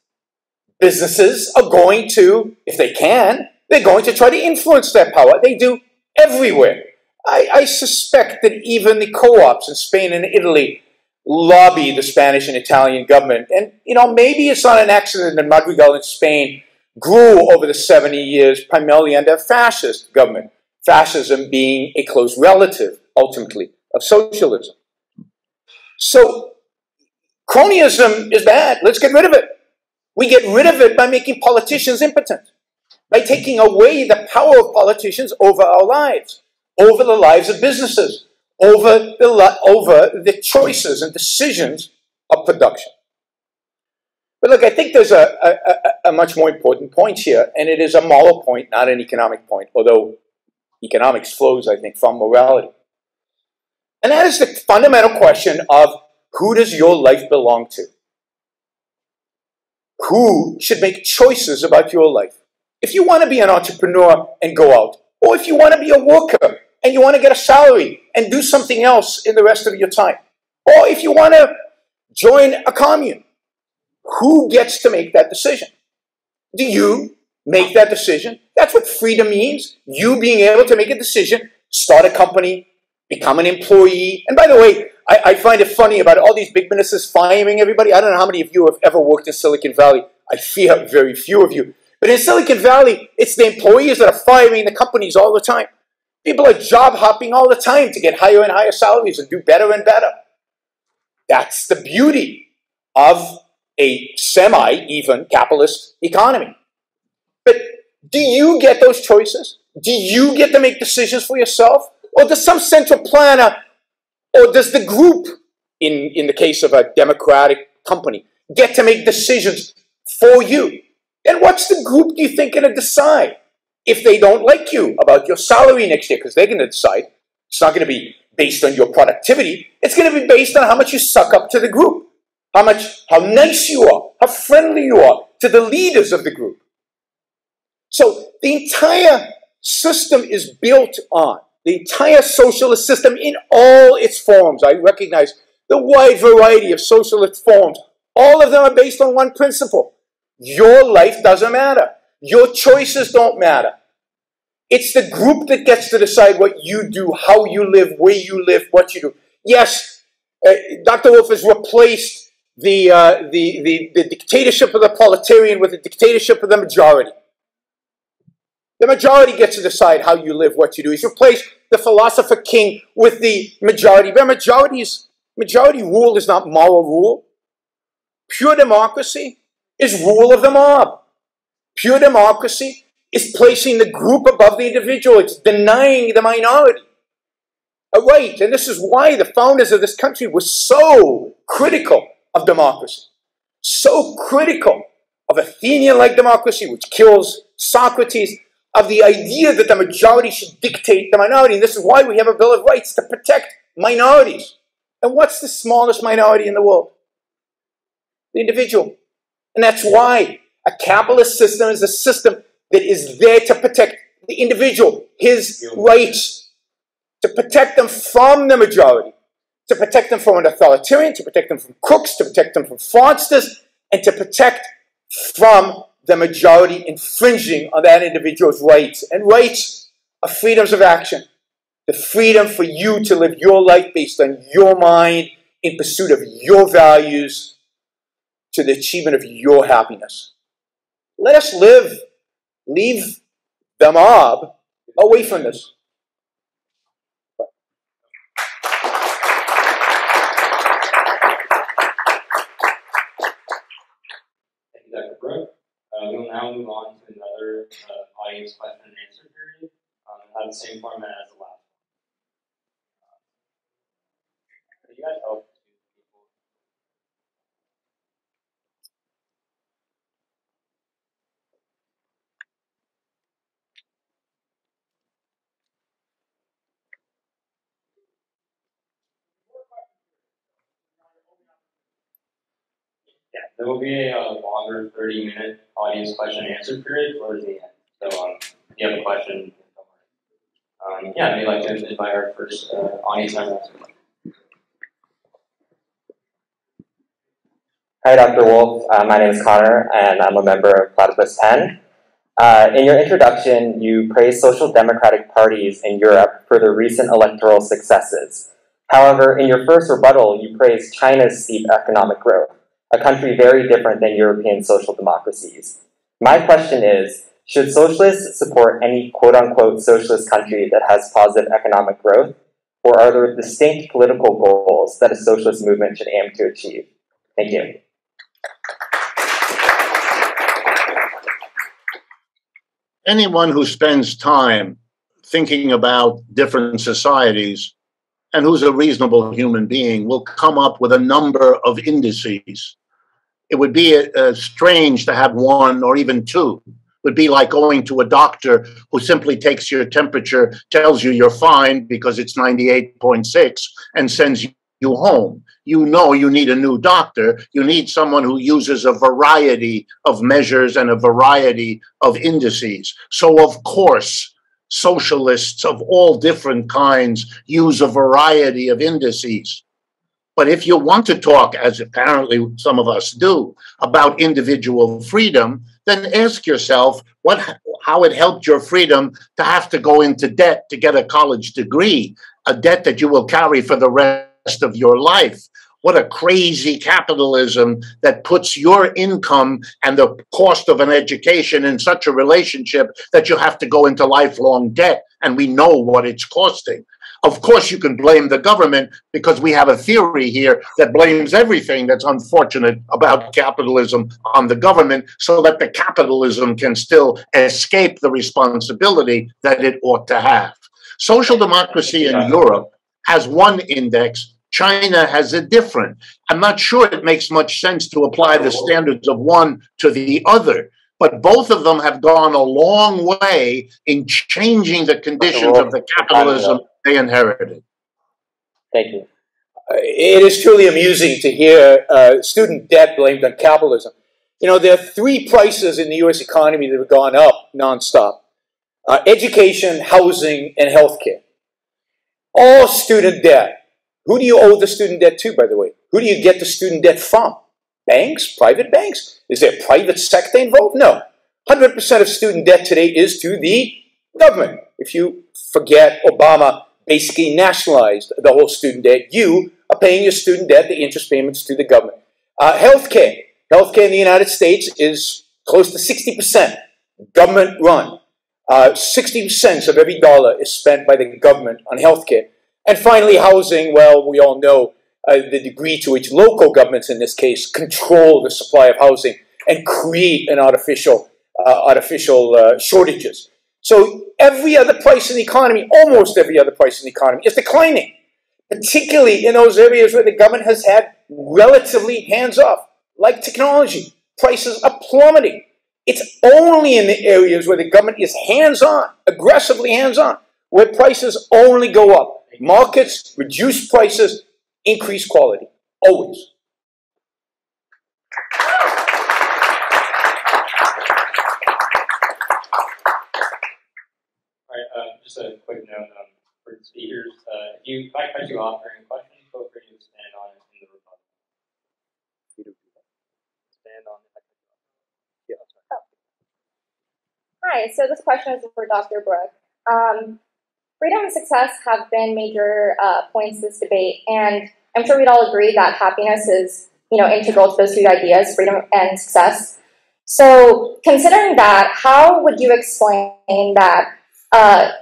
Businesses are going to, if they can, they're going to try to influence their power. They do everywhere. I, I suspect that even the co-ops in Spain and Italy lobby the Spanish and Italian government. And, you know, maybe it's not an accident that Mondragon in Spain grew over the 70 years primarily under fascist government, fascism being a close relative, ultimately, of socialism. So Cronyism is bad. Let's get rid of it. We get rid of it by making politicians impotent, by taking away the power of politicians over our lives, over the lives of businesses, over the, over the choices and decisions of production. But look, I think there's a, a, a, much more important point here, and it is a moral point, not an economic point, although economics flows, I think, from morality. And that is the fundamental question of who does your life belong to? Who should make choices about your life? If you want to be an entrepreneur and go out, or if you want to be a worker and you want to get a salary and do something else in the rest of your time, or if you want to join a commune, who gets to make that decision? Do you make that decision? That's what freedom means. You being able to make a decision, start a company, become an employee. And by the way, I, I, find it funny about all these big businesses firing everybody. I don't know how many of you have ever worked in Silicon Valley. I fear very few of you. But in Silicon Valley, it's the employees that are firing the companies all the time. People are job hopping all the time to get higher and higher salaries and do better and better. That's the beauty of a semi even capitalist economy. But do you get those choices? Do you get to make decisions for yourself? Or does some central planner or does the group, in, in the case of a democratic company, get to make decisions for you? And what's the group do you think going to decide if they don't like you about your salary next year? Because they're going to decide. It's not going to be based on your productivity. It's going to be based on how much you suck up to the group, how much, how nice you are, how friendly you are to the leaders of the group. So the entire system is built on, the entire socialist system in all its forms, I recognize the wide variety of socialist forms, all of them are based on one principle. Your life doesn't matter. Your choices don't matter. It's the group that gets to decide what you do, how you live, where you live, what you do. Yes, uh, Dr. Wolff has replaced the, uh, the, the, the dictatorship of the proletarian with the dictatorship of the majority. The majority gets to decide how you live, what you do. He's replaced the philosopher king with the majority. But majority's, majority rule is not moral rule. Pure democracy is rule of the mob. Pure democracy is placing the group above the individual. It's denying the minority a right. And this is why the founders of this country were so critical of democracy, so critical of Athenian-like democracy, which kills Socrates, of the idea that the majority should dictate the minority. And this is why we have a Bill of Rights to protect minorities. And what's the smallest minority in the world? The individual. And that's why a capitalist system is a system that is there to protect the individual, his rights, to protect them from the majority, to protect them from an authoritarian, to protect them from crooks, to protect them from fraudsters, and to protect from the majority infringing on that individual's rights. And rights are freedoms of action. The freedom for you to live your life based on your mind, in pursuit of your values, to the achievement of your happiness. Let us live, leave the mob away from this. Thank you, Dr. Brook. Uh, we will now move on to another uh, audience question and answer period. Um, have the same format as the last one. Uh, you guys help there will be a uh, longer 30 minute audience question and answer period towards the end. So um, if you have a question. Um, yeah, we'd like to invite our first uh, audience member. Hi, Dr. Wolff. Uh, my name is Connor, and I'm a member of Platypus Penn. Uh, in your introduction, you praised social democratic parties in Europe for their recent electoral successes. However, in your first rebuttal, you praised China's steep economic growth, a country very different than European social democracies. My question is should socialists support any quote unquote socialist country that has positive economic growth? Or are there distinct political goals that a socialist movement should aim to achieve? Thank you. anyone who spends time thinking about different societies and who's a reasonable human being will come up with a number of indices. It would be uh, strange to have one or even two. It would be like going to a doctor who simply takes your temperature, tells you you're fine because it's 98.6, and sends you home. You know you need a new doctor. You need someone who uses a variety of measures and a variety of indices. So, of course, socialists of all different kinds use a variety of indices. But if you want to talk, as apparently some of us do, about individual freedom, then ask yourself what, how it helped your freedom to have to go into debt to get a college degree, a debt that you will carry for the rest of your life. What a crazy capitalism that puts your income and the cost of an education in such a relationship that you have to go into lifelong debt. And we know what it's costing. Of course, you can blame the government because we have a theory here that blames everything that's unfortunate about capitalism on the government so that the capitalism can still escape the responsibility that it ought to have. Social democracy in Europe has one index, China has a different. I'm not sure it makes much sense to apply the standards of one to the other, but both of them have gone a long way in changing the conditions of the capitalism they inherited. Thank you. Uh, it is truly amusing to hear uh, student debt blamed on capitalism. You know, there are three prices in the U.S. economy that have gone up nonstop. uh, education, housing, and healthcare. All student debt. Who do you owe the student debt to, by the way? Who do you get the student debt from? Banks? Private banks? Is there a private sector involved? No. 100% of student debt today is to the government. If you forget Obama basically nationalized the whole student debt, you are paying your student debt, the interest payments to the government. Uh, healthcare. Healthcare in the United States is close to 60% government run. Uh, 60 cents of every dollar is spent by the government on healthcare. And finally, housing. Well, we all know uh, the degree to which local governments, in this case, control the supply of housing and create an artificial, uh, artificial uh, shortages. So every other price in the economy, almost every other price in the economy, is declining, particularly in those areas where the government has had relatively hands off, like technology. Prices are plummeting. It's only in the areas where the government is hands on, aggressively hands on, where prices only go up. Markets reduce prices, increase quality. Always. All right, uh, just a quick note um, for the speakers. Uh, if you if I cut you off during a question, feel free to expand on it in the rebuttal. Expand on it. Yeah, sorry. Hi, so this question is for Dr. Brook. Um, freedom and success have been major uh, points in this debate, and I'm sure we'd all agree that happiness is, you know, integral to those two ideas, freedom and success. So, considering that, how would you explain that uh,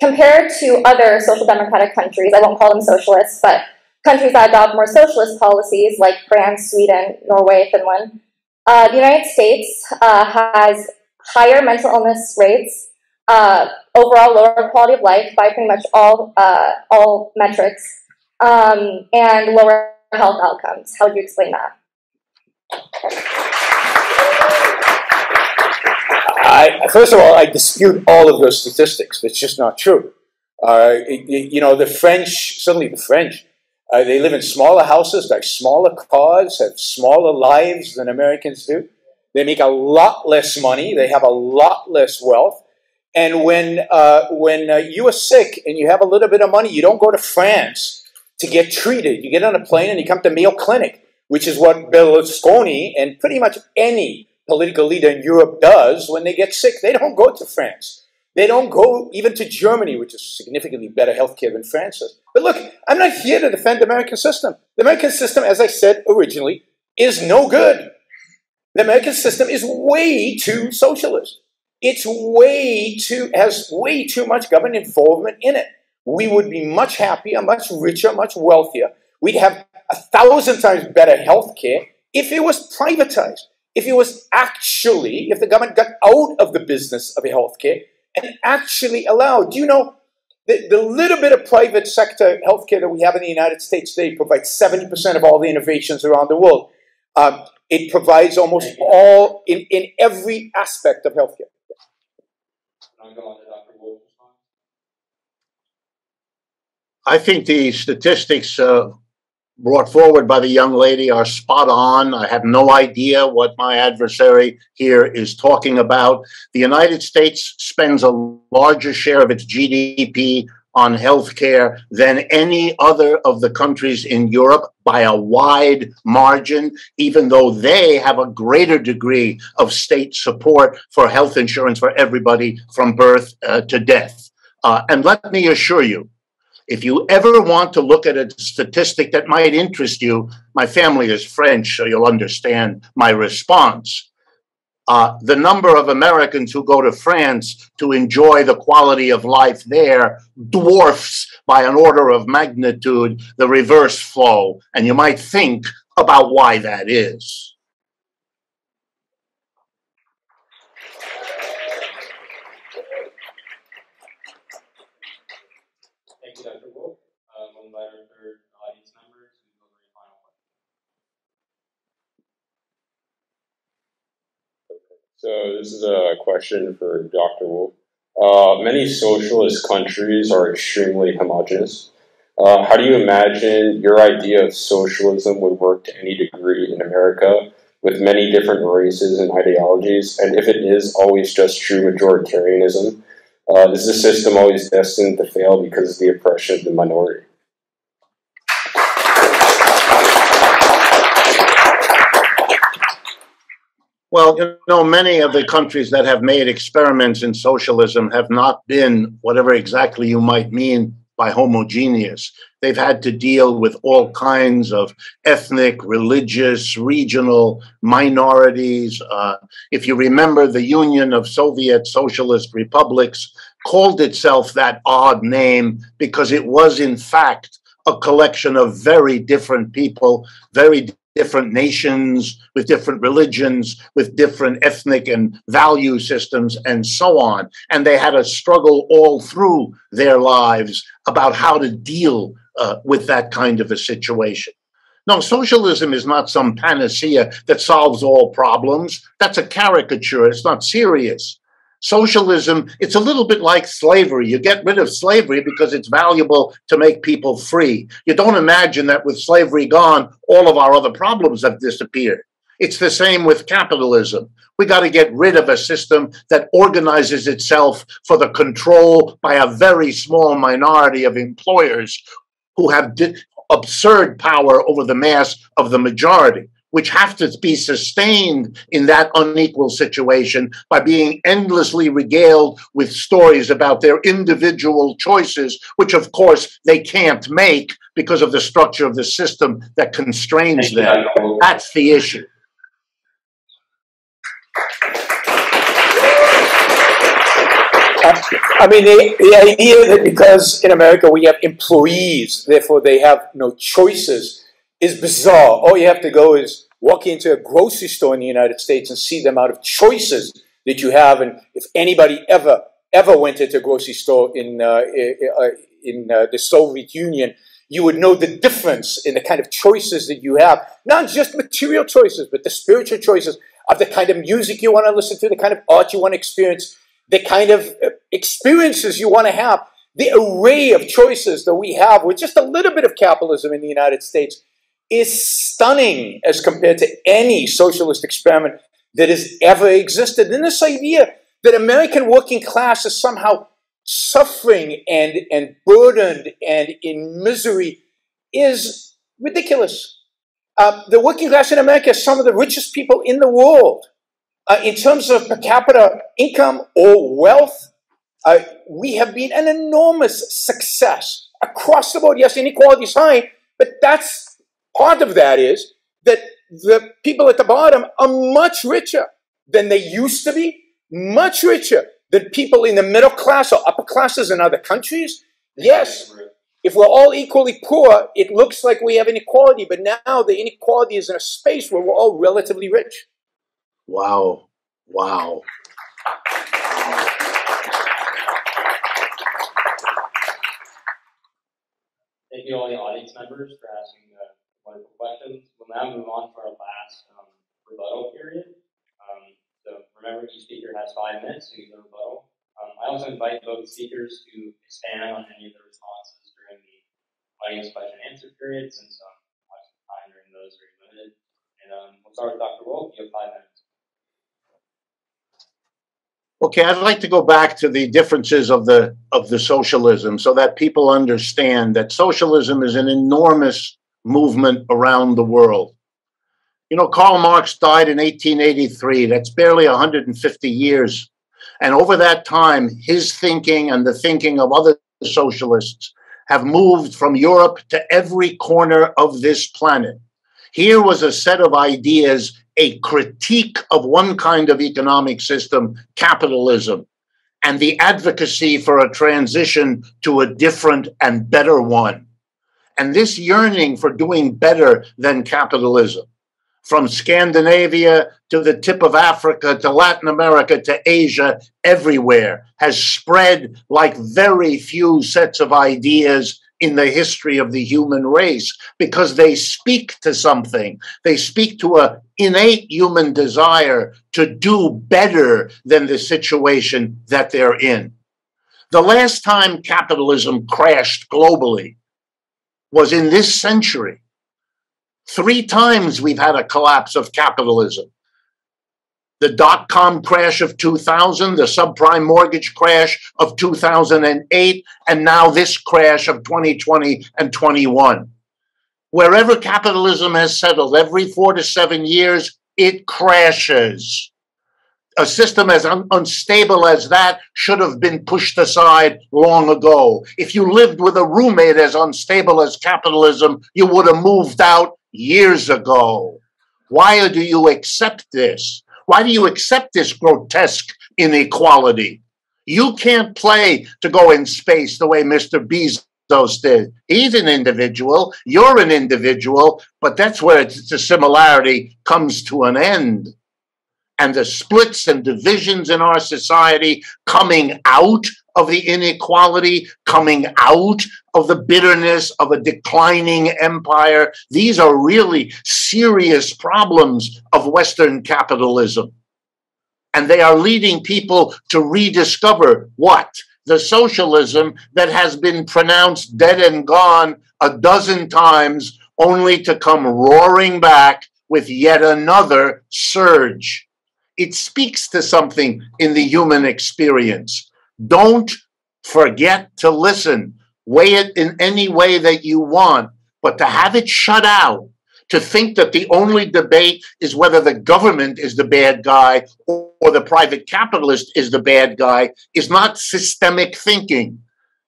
compared to other social democratic countries, I won't call them socialists, but countries that adopt more socialist policies like France, Sweden, Norway, Finland, uh, the United States uh, has higher mental illness rates, uh, overall lower quality of life by pretty much all uh, all metrics, um, and lower health outcomes. How would you explain that? I, first of all, I dispute all of those statistics. It's just not true. Uh, you know, the French, suddenly the French, uh, they live in smaller houses, drive smaller cars, have smaller lives than Americans do. They make a lot less money. They have a lot less wealth. And when, uh, when uh, you are sick and you have a little bit of money, you don't go to France to get treated. You get on a plane and you come to Mayo Clinic, which is what Berlusconi and pretty much any political leader in Europe does when they get sick. They don't go to France. They don't go even to Germany, which is significantly better healthcare than France. But look, I'm not here to defend the American system. The American system, as I said originally, is no good. The American system is way too socialist. It's way too has way too much government involvement in it. We would be much happier, much richer, much wealthier. We'd have a thousand times better health care if it was privatized if it was actually, if the government got out of the business of healthcare and actually allowed, do you know, the, the little bit of private sector healthcare that we have in the United States today provides 70% of all the innovations around the world. Um, it provides almost all, in, in every aspect of healthcare. I think the statistics uh, brought forward by the young lady are spot on. I have no idea what my adversary here is talking about. The United States spends a larger share of its GDP on healthcare than any other of the countries in Europe by a wide margin, even though they have a greater degree of state support for health insurance for everybody from birth uh, to death. Uh, and let me assure you, if you ever want to look at a statistic that might interest you, my family is French, so you'll understand my response. Uh, the number of Americans who go to France to enjoy the quality of life there dwarfs by an order of magnitude the reverse flow. And you might think about why that is. So this is a question for Dr. Wolff. Uh, many socialist countries are extremely homogenous. Uh, how do you imagine your idea of socialism would work to any degree in America with many different races and ideologies? And if it is always just true majoritarianism, Uh, is a system always destined to fail because of the oppression of the minority. Well, you know, many of the countries that have made experiments in socialism have not been whatever exactly you might mean by homogeneous. They've had to deal with all kinds of ethnic, religious, regional minorities. Uh, if you remember, the Union of Soviet Socialist Republics called itself that odd name because it was, in fact, a collection of very different people, very different nations, with different religions, with different ethnic and value systems, and so on. And they had a struggle all through their lives about how to deal uh, with that kind of a situation. No, socialism is not some panacea that solves all problems. That's a caricature. It's not serious socialism, it's a little bit like slavery. You get rid of slavery because it's valuable to make people free. You don't imagine that with slavery gone, all of our other problems have disappeared. It's the same with capitalism. We got to get rid of a system that organizes itself for the control by a very small minority of employers who have absurd power over the mass of the majority which have to be sustained in that unequal situation by being endlessly regaled with stories about their individual choices, which of course they can't make because of the structure of the system that constrains them. That's the issue. I mean, the, the idea that because in America we have employees, therefore they have no choices, is bizarre. All you have to go is walk into a grocery store in the United States and see the amount of choices that you have. And if anybody ever, ever went into a grocery store in, uh, uh in uh, the Soviet Union, you would know the difference in the kind of choices that you have. Not just material choices, but the spiritual choices of the kind of music you want to listen to, the kind of art you want to experience, the kind of uh, experiences you want to have. The array of choices that we have with just a little bit of capitalism in the United States is stunning as compared to any socialist experiment that has ever existed. And this idea that American working class is somehow suffering and, and burdened and in misery is ridiculous. Uh, the working class in America is some of the richest people in the world. Uh, in terms of per capita income or wealth, uh, we have been an enormous success across the board. Yes, inequality is high, but that's Part of that is that the people at the bottom are much richer than they used to be, much richer than people in the middle class or upper classes in other countries. Yes, if we're all equally poor, it looks like we have inequality, but now the inequality is in a space where we're all relatively rich. Wow. Wow. Thank you all the audience members for asking wonderful questions. We'll now move on to our last um, rebuttal period. Um, so remember, each speaker has five minutes to use a rebuttal. Um, I also invite both speakers to expand on any of the responses during the audience question and answer period, since um, time during those are limited. And um, we'll start with Dr. Wolff. You have five minutes. Okay, I'd like to go back to the differences of the of the socialism so that people understand that socialism is an enormous movement around the world. You know, Karl Marx died in 1883. That's barely 150 years. And over that time, his thinking and the thinking of other socialists have moved from Europe to every corner of this planet. Here was a set of ideas, a critique of one kind of economic system, capitalism, and the advocacy for a transition to a different and better one. And this yearning for doing better than capitalism, from Scandinavia to the tip of Africa to Latin America to Asia, everywhere, has spread like very few sets of ideas in the history of the human race because they speak to something. They speak to a innate human desire to do better than the situation that they're in. The last time capitalism crashed globally was in this century. Three times we've had a collapse of capitalism. the dot com crash of 2000, the subprime mortgage crash of 2008, and now this crash of 2020 and 21. Wherever capitalism has settled, every four to seven years, it crashes. A system as un- unstable as that should have been pushed aside long ago. If you lived with a roommate as unstable as capitalism, you would have moved out years ago. Why do you accept this? Why do you accept this grotesque inequality? You can't play to go in space the way Mr. Bezos did. He's an individual, you're an individual, but that's where the similarity comes to an end. And the splits and divisions in our society coming out of the inequality, coming out of the bitterness of a declining empire. These are really serious problems of Western capitalism. And they are leading people to rediscover what? The socialism that has been pronounced dead and gone a dozen times, only to come roaring back with yet another surge. It speaks to something in the human experience. Don't forget to listen. Weigh it in any way that you want, but to have it shut out, to think that the only debate is whether the government is the bad guy or, the private capitalist is the bad guy is not systemic thinking.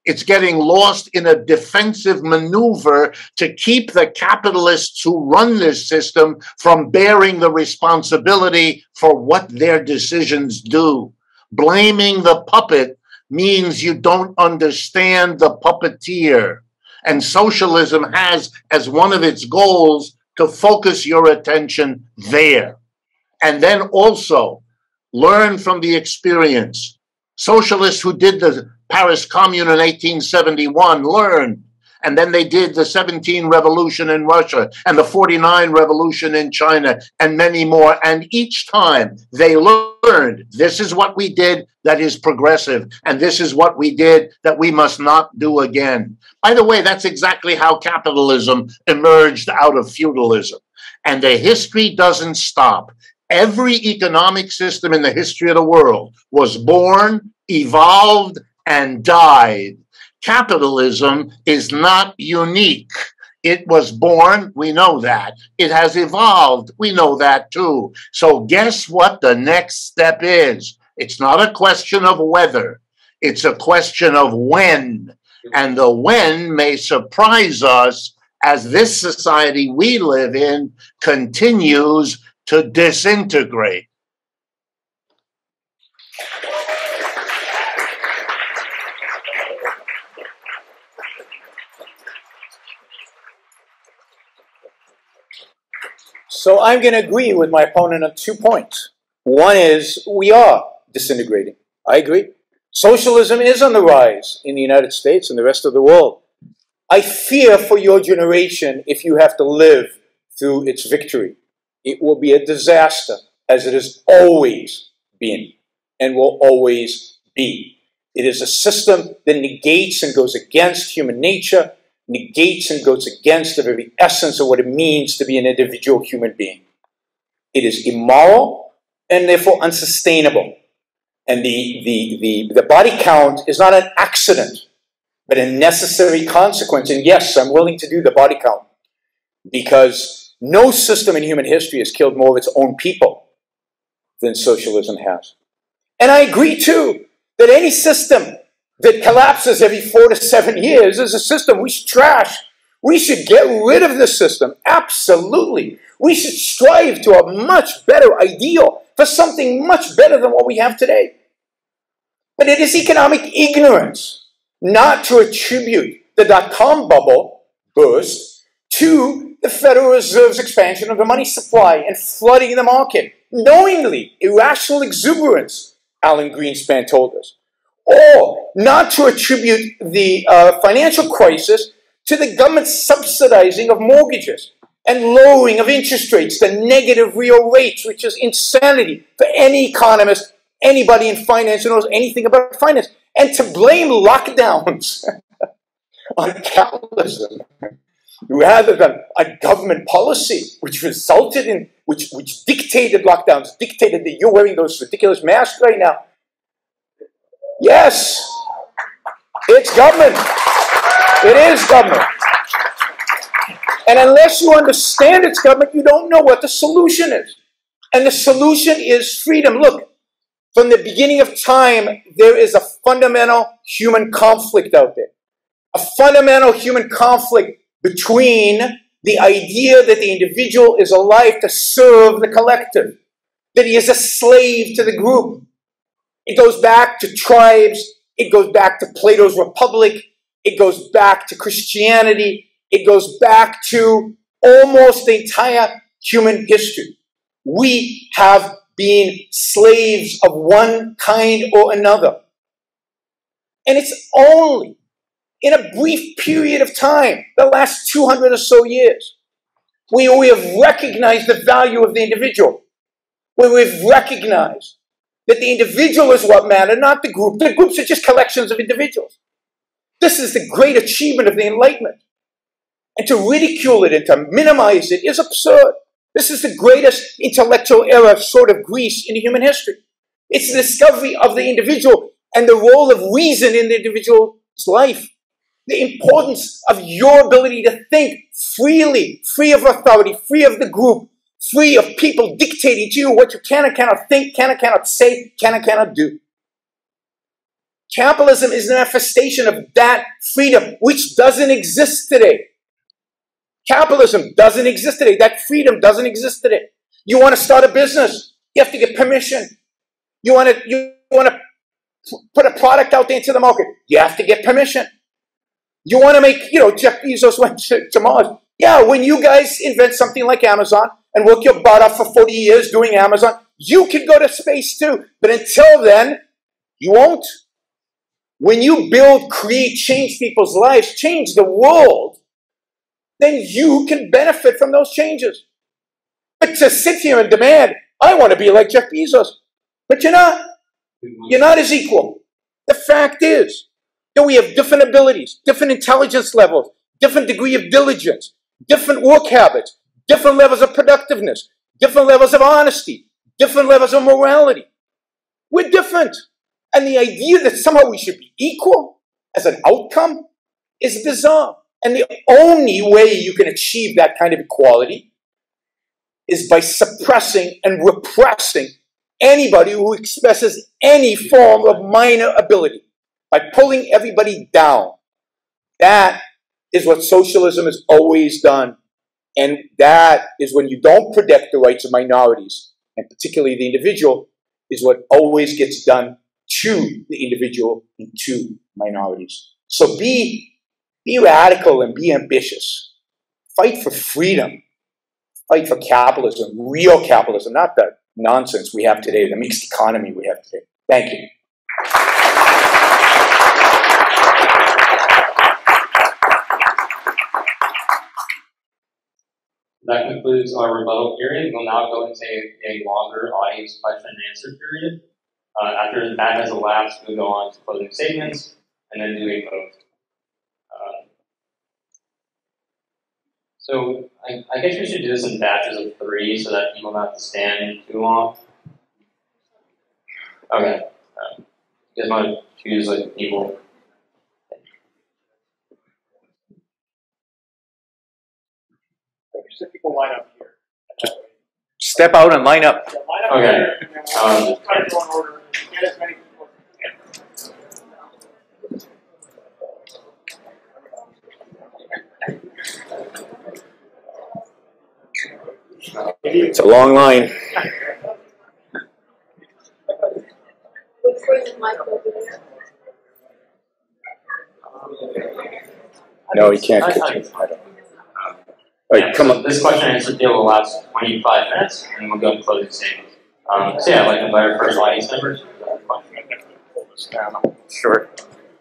It's getting lost in a defensive maneuver to keep the capitalists who run this system from bearing the responsibility for what their decisions do. Blaming the puppet means you don't understand the puppeteer. And socialism has as one of its goals to focus your attention there. And then also learn from the experience. Socialists who did the Paris Commune in 1871 learned and then they did the 17 revolution in Russia and the 49 revolution in China and many more. And each time they learned this is what we did that is progressive, and this is what we did that we must not do again. By the way, that's exactly how capitalism emerged out of feudalism. And the history doesn't stop. Every economic system in the history of the world was born, evolved, and died capitalism is not unique. It was born, we know that. It has evolved, we know that too. So, guess what the next step is? It's not a question of whether, it's a question of when. And the when may surprise us as this society we live in continues to disintegrate. So I'm going to agree with my opponent on two points. One is we are disintegrating. I agree. Socialism is on the rise in the United States and the rest of the world. I fear for your generation if you have to live through its victory. It will be a disaster, as it has always been and will always be. It is a system that negates and goes against human nature negates and goes against the very essence of what it means to be an individual human being. It is immoral and therefore unsustainable. And the, the, the, the body count is not an accident, but a necessary consequence. And yes, I'm willing to do the body count because no system in human history has killed more of its own people than socialism has. And I agree too that any system that collapses every four to seven years is a system we should trash. We should get rid of this system. Absolutely. We should strive to a much better ideal for something much better than what we have today. But it is economic ignorance not to attribute the dot com bubble burst to the Federal Reserve's expansion of the money supply and flooding the market. Knowingly, irrational exuberance, Alan Greenspan told us or not to attribute the uh, financial crisis to the government subsidizing of mortgages and lowering of interest rates to negative real rates, which is insanity for any economist, anybody in finance who knows anything about finance, and to blame lockdowns <laughs> on capitalism rather than a government policy which resulted in, which, which dictated lockdowns, dictated that you're wearing those ridiculous masks right now. Yes, it's government. It is government. And unless you understand its government, you don't know what the solution is. And the solution is freedom. Look, from the beginning of time, there is a fundamental human conflict out there. A fundamental human conflict between the idea that the individual is alive to serve the collective, that he is a slave to the group. It goes back to tribes, it goes back to Plato's Republic, it goes back to Christianity, it goes back to almost the entire human history. We have been slaves of one kind or another. And it's only in a brief period of time, the last 200 or so years, where we have recognized the value of the individual, where we've recognized that the individual is what matters, not the group. The groups are just collections of individuals. This is the great achievement of the Enlightenment. And to ridicule it and to minimize it is absurd. This is the greatest intellectual era sort of Greece in human history. It's the discovery of the individual and the role of reason in the individual's life. The importance of your ability to think freely, free of authority, free of the group, free of people dictating to you what you can and cannot think, can and cannot say, can and cannot do. Capitalism is a manifestation of that freedom, which doesn't exist today. Capitalism doesn't exist today. That freedom doesn't exist today. You want to start a business, you have to get permission. You want to you want to put a product out there into the market, you have to get permission. You want to make, you know, Jeff Bezos went to, to Mars. Yeah, when you guys invent something like Amazon and work your butt off for 40 years doing Amazon, you can go to space too. But until then, you won't. When you build, create, change people's lives, change the world, then you can benefit from those changes. But to sit here and demand, I want to be like Jeff Bezos, but you're not. You're not as equal. The fact is that we have different abilities, different intelligence levels, different degree of diligence, different work habits, different levels of productiveness, different levels of honesty, different levels of morality. We're different. And the idea that somehow we should be equal as an outcome is bizarre. And the only way you can achieve that kind of equality is by suppressing and repressing anybody who expresses any form of minor ability, by pulling everybody down. That is what socialism has always done. And that is when you don't protect the rights of minorities, and particularly the individual, is what always gets done to the individual and to minorities. So be be radical and be ambitious. Fight for freedom. Fight for capitalism, real capitalism, not the nonsense we have today, the mixed economy we have today. Thank you. That concludes our rebuttal period. We'll now go into a, longer audience question and answer period. Uh, after that has elapsed, we'll go on to closing statements and then do a vote. So I, I, guess we should do this in batches of three so that people don't have to stand too long. Okay. Uh, you guys want to choose like people? Just people line up here. Just step out and line up. Yeah, line up Okay. here, and we'll Um, try to go in order. Get as many people as we can. It's a long line. <laughs> No, he can't. I- I- continue. I don't. All right, come so on. This question and answer period will last 25 minutes, and we'll go to closing statements. Um, so yeah, I'd like to invite our first audience members. Sure.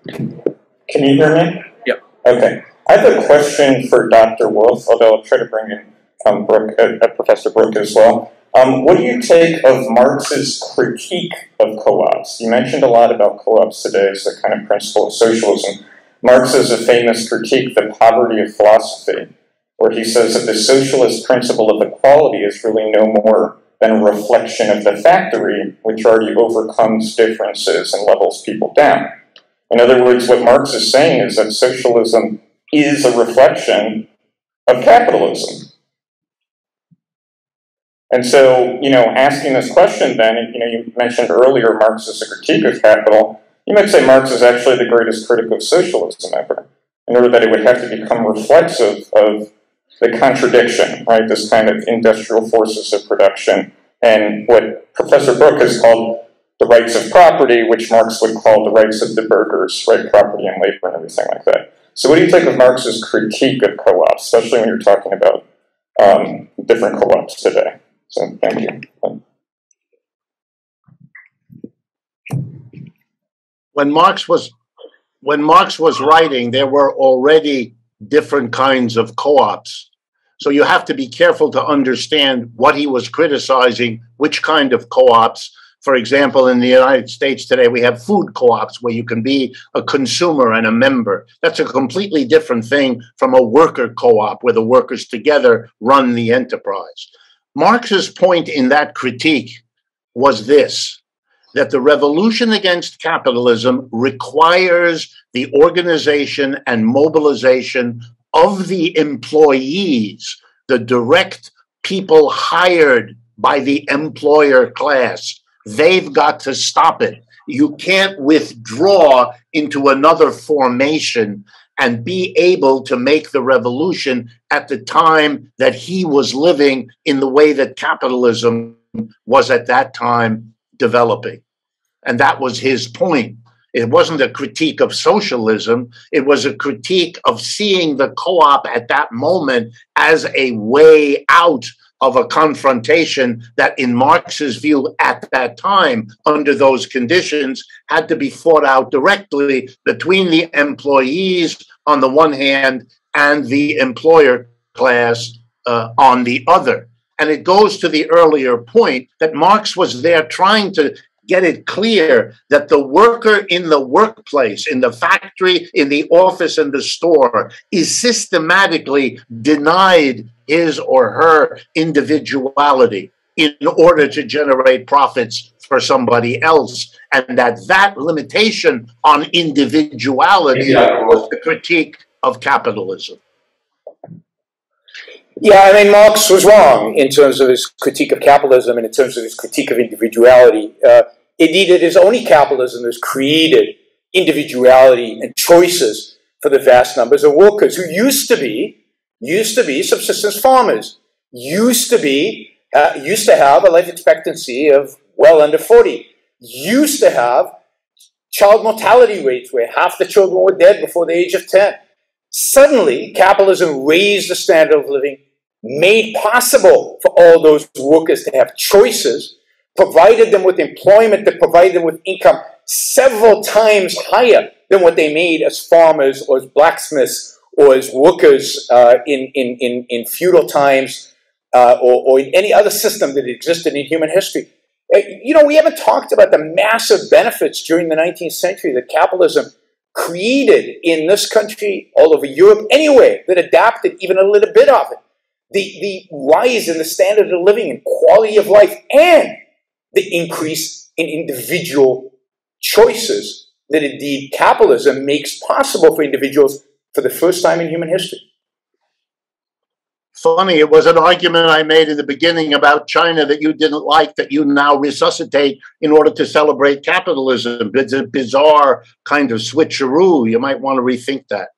Can you hear me? Yep. Okay. I have a question for Dr. Wolff, although I'll try to bring in um, Brook, uh, uh, Professor Brook as well. Um, what do you take of Marx's critique of co-ops? You mentioned a lot about co-ops today as a kind of principle of socialism. Marx has a famous critique, the poverty of philosophy. Where he says that the socialist principle of equality is really no more than a reflection of the factory, which already overcomes differences and levels people down. In other words, what Marx is saying is that socialism is a reflection of capitalism. And so, you know, asking this question then, you know, you mentioned earlier Marx is a critique of capital. You might say Marx is actually the greatest critic of socialism ever, in order that it would have to become reflexive of the contradiction, right? This kind of industrial forces of production and what Professor Brook has called the rights of property, which Marx would call the rights of the burghers, right? Property and labor and everything like that. So, what do you think of Marx's critique of co ops, especially when you're talking about um, different co ops today? So, thank you. When Marx was when Marx was writing, there were already different kinds of co-ops. So you have to be careful to understand what he was criticizing, which kind of co-ops. For example, in the United States today, we have food co ops where you can be a consumer and a member. That's a completely different thing from a worker co op where the workers together run the enterprise. Marx's point in that critique was this that the revolution against capitalism requires the organization and mobilization of the employees, the direct people hired by the employer class. They've got to stop it. You can't withdraw into another formation and be able to make the revolution at the time that he was living in the way that capitalism was at that time developing. And that was his point. It wasn't a critique of socialism. It was a critique of seeing the co op at that moment as a way out of a confrontation that, in Marx's view at that time, under those conditions, had to be fought out directly between the employees on the one hand and the employer class uh, on the other. And it goes to the earlier point that Marx was there trying to get it clear that the worker in the workplace, in the factory, in the office, in the store is systematically denied his or her individuality in order to generate profits for somebody else. And that that limitation on individuality was the critique of capitalism yeah, I mean, Marx was wrong in terms of his critique of capitalism and in terms of his critique of individuality. Uh, indeed, it is only capitalism that has created individuality and choices for the vast numbers of workers who used to be used to be subsistence farmers, used to be uh, used to have a life expectancy of well under 40, used to have child mortality rates where half the children were dead before the age of 10. Suddenly, capitalism raised the standard of living made possible for all those workers to have choices, provided them with employment that provided them with income several times higher than what they made as farmers or as blacksmiths or as workers uh, in, in, in, in, feudal times uh, or, or in any other system that existed in human history. Uh, you know, we haven't talked about the massive benefits during the 19th century that capitalism created in this country, all over Europe, anywhere that adapted even a little bit of it the, the rise in the standard of living and quality of life and the increase in individual choices that indeed capitalism makes possible for individuals for the first time in human history. Funny, it was an argument I made in the beginning about China that you didn't like that you now resuscitate in order to celebrate capitalism. It's a bizarre kind of switcheroo. You might want to rethink that.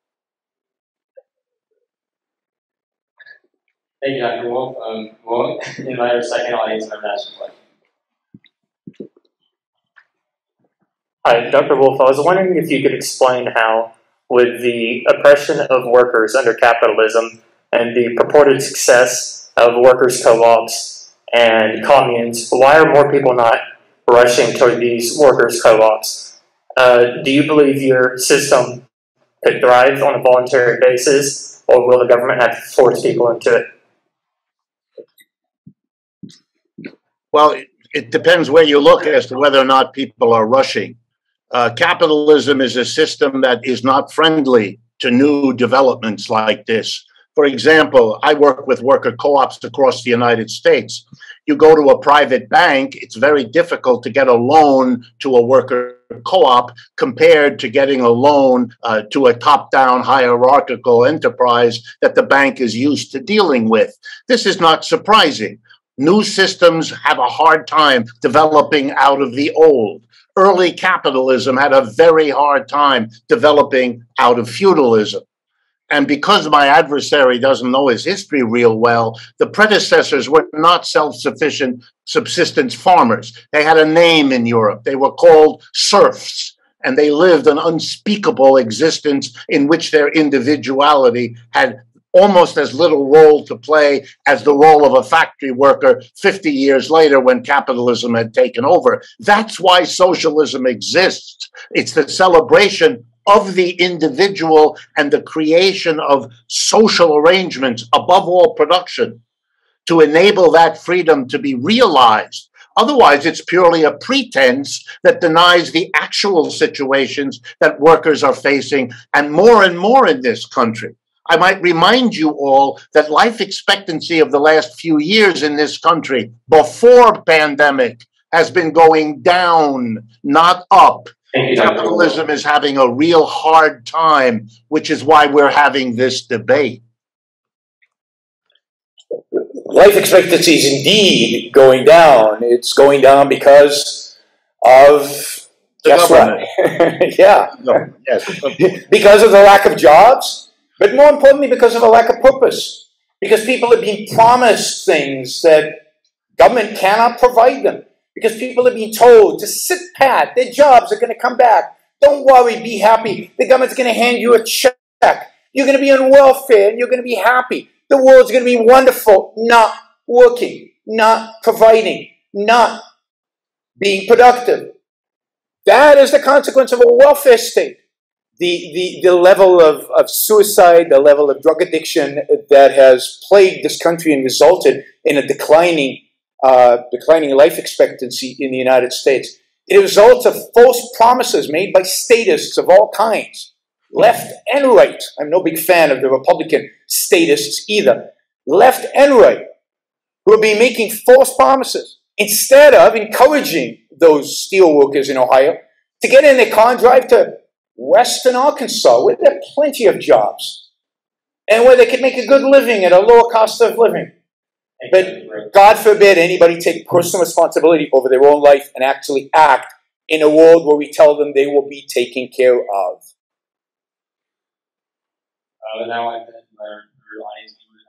Thank you, Dr. Wolff. Um, we'll <laughs> invite our second audience member to ask a question. Hi, Dr. Wolff. I was wondering if you could explain how, with the oppression of workers under capitalism and the purported success of workers' co-ops and communes, why are more people not rushing toward these workers' co-ops? Uh, do you believe your system could thrive on a voluntary basis, or will the government have to force people into it? Well, it, depends where you look as to whether or not people are rushing. Uh, capitalism is a system that is not friendly to new developments like this. For example, I work with worker co ops across the United States. You go to a private bank, it's very difficult to get a loan to a worker co op compared to getting a loan uh, to a top down hierarchical enterprise that the bank is used to dealing with. This is not surprising. New systems have a hard time developing out of the old. Early capitalism had a very hard time developing out of feudalism. And because my adversary doesn't know his history real well, the predecessors were not self sufficient subsistence farmers. They had a name in Europe. They were called serfs, and they lived an unspeakable existence in which their individuality had almost as little role to play as the role of a factory worker 50 years later when capitalism had taken over. That's why socialism exists. It's the celebration of the individual and the creation of social arrangements above all production to enable that freedom to be realized. Otherwise, it's purely a pretense that denies the actual situations that workers are facing, and more and more in this country. I might remind you all that life expectancy of the last few years in this country before pandemic has been going down, not up. Capitalism is having a real hard time, which is why we're having this debate. Life expectancy is indeed going down. It's going down because of The guess what? <laughs> yeah, No, yes. <laughs> because of the lack of jobs, but more importantly, because of a lack of purpose. Because people have been promised things that government cannot provide them. Because people are being told to sit pat, their jobs are going to come back. Don't worry, be happy. The government's going to hand you a check. You're going to be on welfare and you're going to be happy. The world's going to be wonderful. Not working, not providing, not being productive. That is the consequence of a welfare state. The, the, the level of, of suicide, the level of drug addiction that has plagued this country and resulted in a declining, uh, declining life expectancy in the United States. It results of false promises made by statists of all kinds, left and right. I'm no big fan of the Republican statists either. Left and right, who have been making false promises instead of encouraging those steel workers in Ohio to get in their car and drive to Western Arkansas, where there are plenty of jobs and where they can make a good living at a lower cost of living. But God forbid anybody take personal responsibility over their own life and actually act in a world where we tell them they will be taken care of. Uh, now I've been our, our audience members.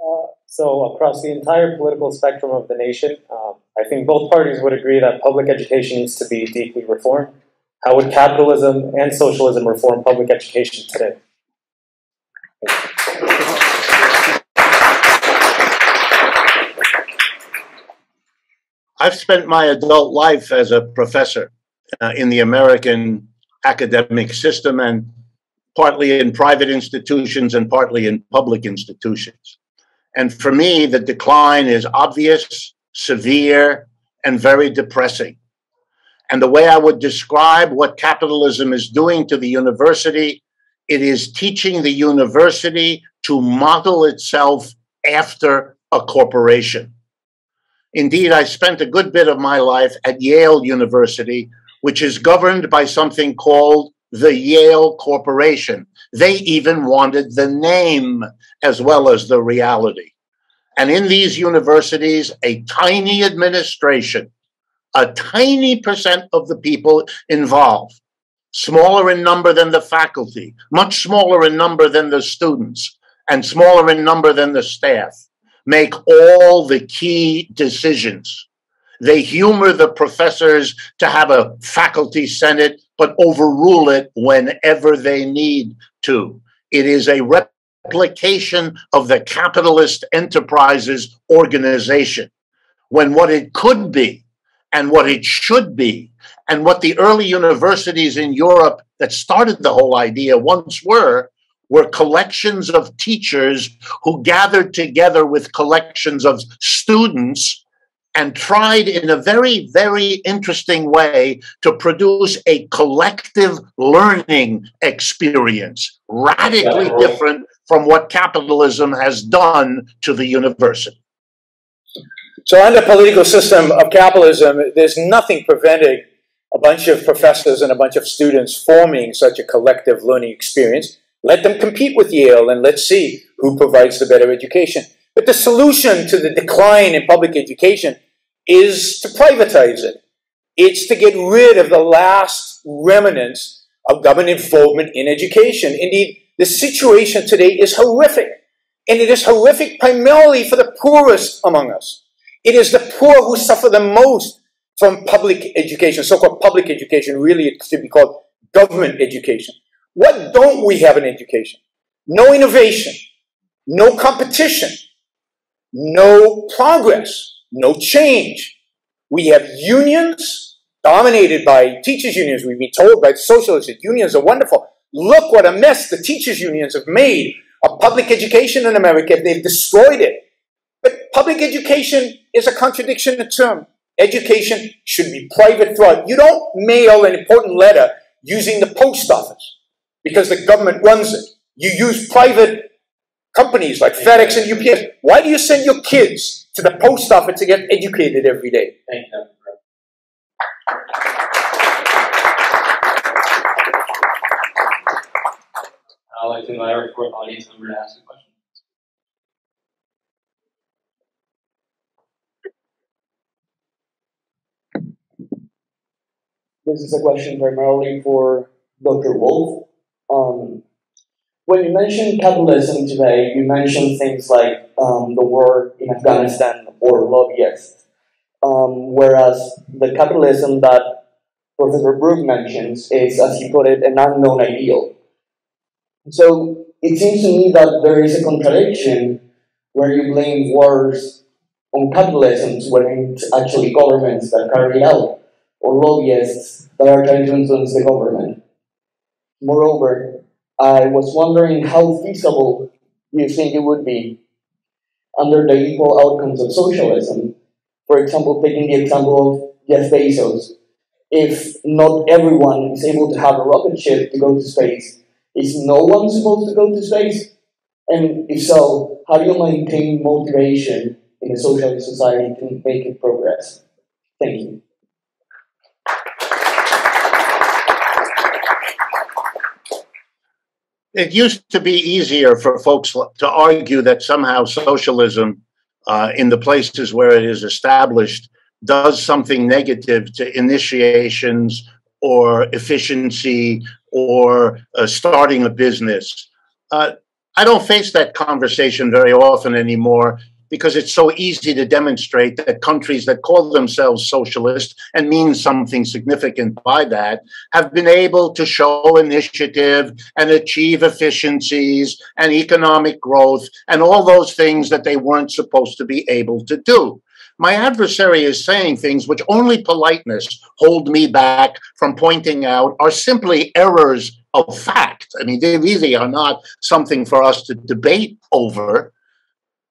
Uh, so across the entire political spectrum of the nation, um, I think both parties would agree that public education needs to be deeply reformed. How would capitalism and socialism reform public education today? I've spent my adult life as a professor uh, in the American academic system and partly in private institutions and partly in public institutions. And for me, the decline is obvious, severe, and very depressing. And the way I would describe what capitalism is doing to the university, it is teaching the university to model itself after a corporation. Indeed, I spent a good bit of my life at Yale University, which is governed by something called the Yale Corporation. They even wanted the name as well as the reality. And in these universities, a tiny administration, a tiny percent of the people involved, smaller in number than the faculty, much smaller in number than the students, and smaller in number than the staff, make all the key decisions. They humor the professors to have a faculty senate, but overrule it whenever they need to. It is a replication of the capitalist enterprises organization. When what it could be and what it should be, and what the early universities in Europe that started the whole idea once were, were collections of teachers who gathered together with collections of students and tried in a very, very interesting way to produce a collective learning experience, radically different from what capitalism has done to the university. So, under political system of capitalism, there's nothing preventing a bunch of professors and a bunch of students forming such a collective learning experience. Let them compete with Yale and let's see who provides the better education. But the solution to the decline in public education is to privatize it. It's to get rid of the last remnants of government involvement in education. Indeed, the situation today is horrific. And it is horrific primarily for the poorest among us. It is the poor who suffer the most from public education, so-called public education. Really, it should be called government education. What don't we have in education? No innovation, no competition, no progress, no change. We have unions dominated by teachers' unions. We've been told by socialists that unions are wonderful. Look what a mess the teachers' unions have made of public education in America. They've destroyed it. But public education is a contradiction in term. Education should be private throughout. You don't mail an important letter using the post office because the government runs it. You use private companies like FedEx and UPS. Why do you send your kids to the post office to get educated every day? Thank you. I'd like to invite our fourth audience member to ask a question. This is a question primarily for Dr. Wolff. Um, when you mentioned capitalism today, you mentioned things like um, the war in Afghanistan or lobbyists. Um, whereas the capitalism that Professor Brook mentions is, as he put it, an unknown ideal. So it seems to me that there is a contradiction where you blame wars on capitalism when it's actually governments that carry out, or lobbyists that are trying to influence the government. Moreover, I was wondering how feasible you think it would be under the equal outcomes of socialism. For example, taking the example of Jeff Bezos, if not everyone is able to have a rocket ship to go to space, is no one supposed to go to space? And if so, how do you maintain motivation in a socialist society to make it progress? Thank you. It used to be easier for folks to argue that somehow socialism, uh, in the places where it is established, does something negative to initiations or efficiency or uh, starting a business. Uh, I don't face that conversation very often anymore because it's so easy to demonstrate that countries that call themselves socialist and mean something significant by that have been able to show initiative and achieve efficiencies and economic growth and all those things that they weren't supposed to be able to do. My adversary is saying things which only politeness hold me back from pointing out are simply errors of fact. I mean, they really are not something for us to debate over.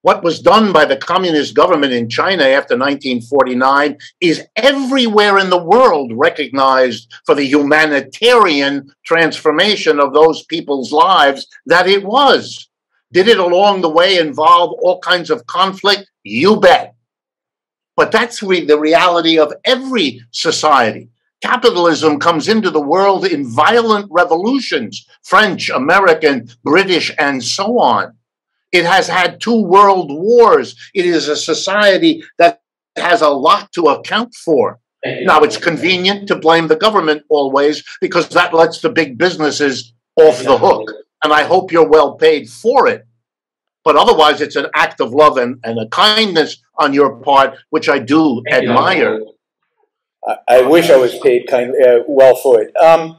What was done by the communist government in China after 1949 is everywhere in the world recognized for the humanitarian transformation of those people's lives that it was. Did it along the way involve all kinds of conflict? You bet. But that's re- the reality of every society. Capitalism comes into the world in violent revolutions French, American, British, and so on. It has had two world wars. It is a society that has a lot to account for. Now, it's convenient to blame the government always because that lets the big businesses off the hook. And I hope you're well paid for it. But otherwise, it's an act of love and, and a kindness on your part, which I do admire. I, I wish I was paid kind, uh, well for it. Um,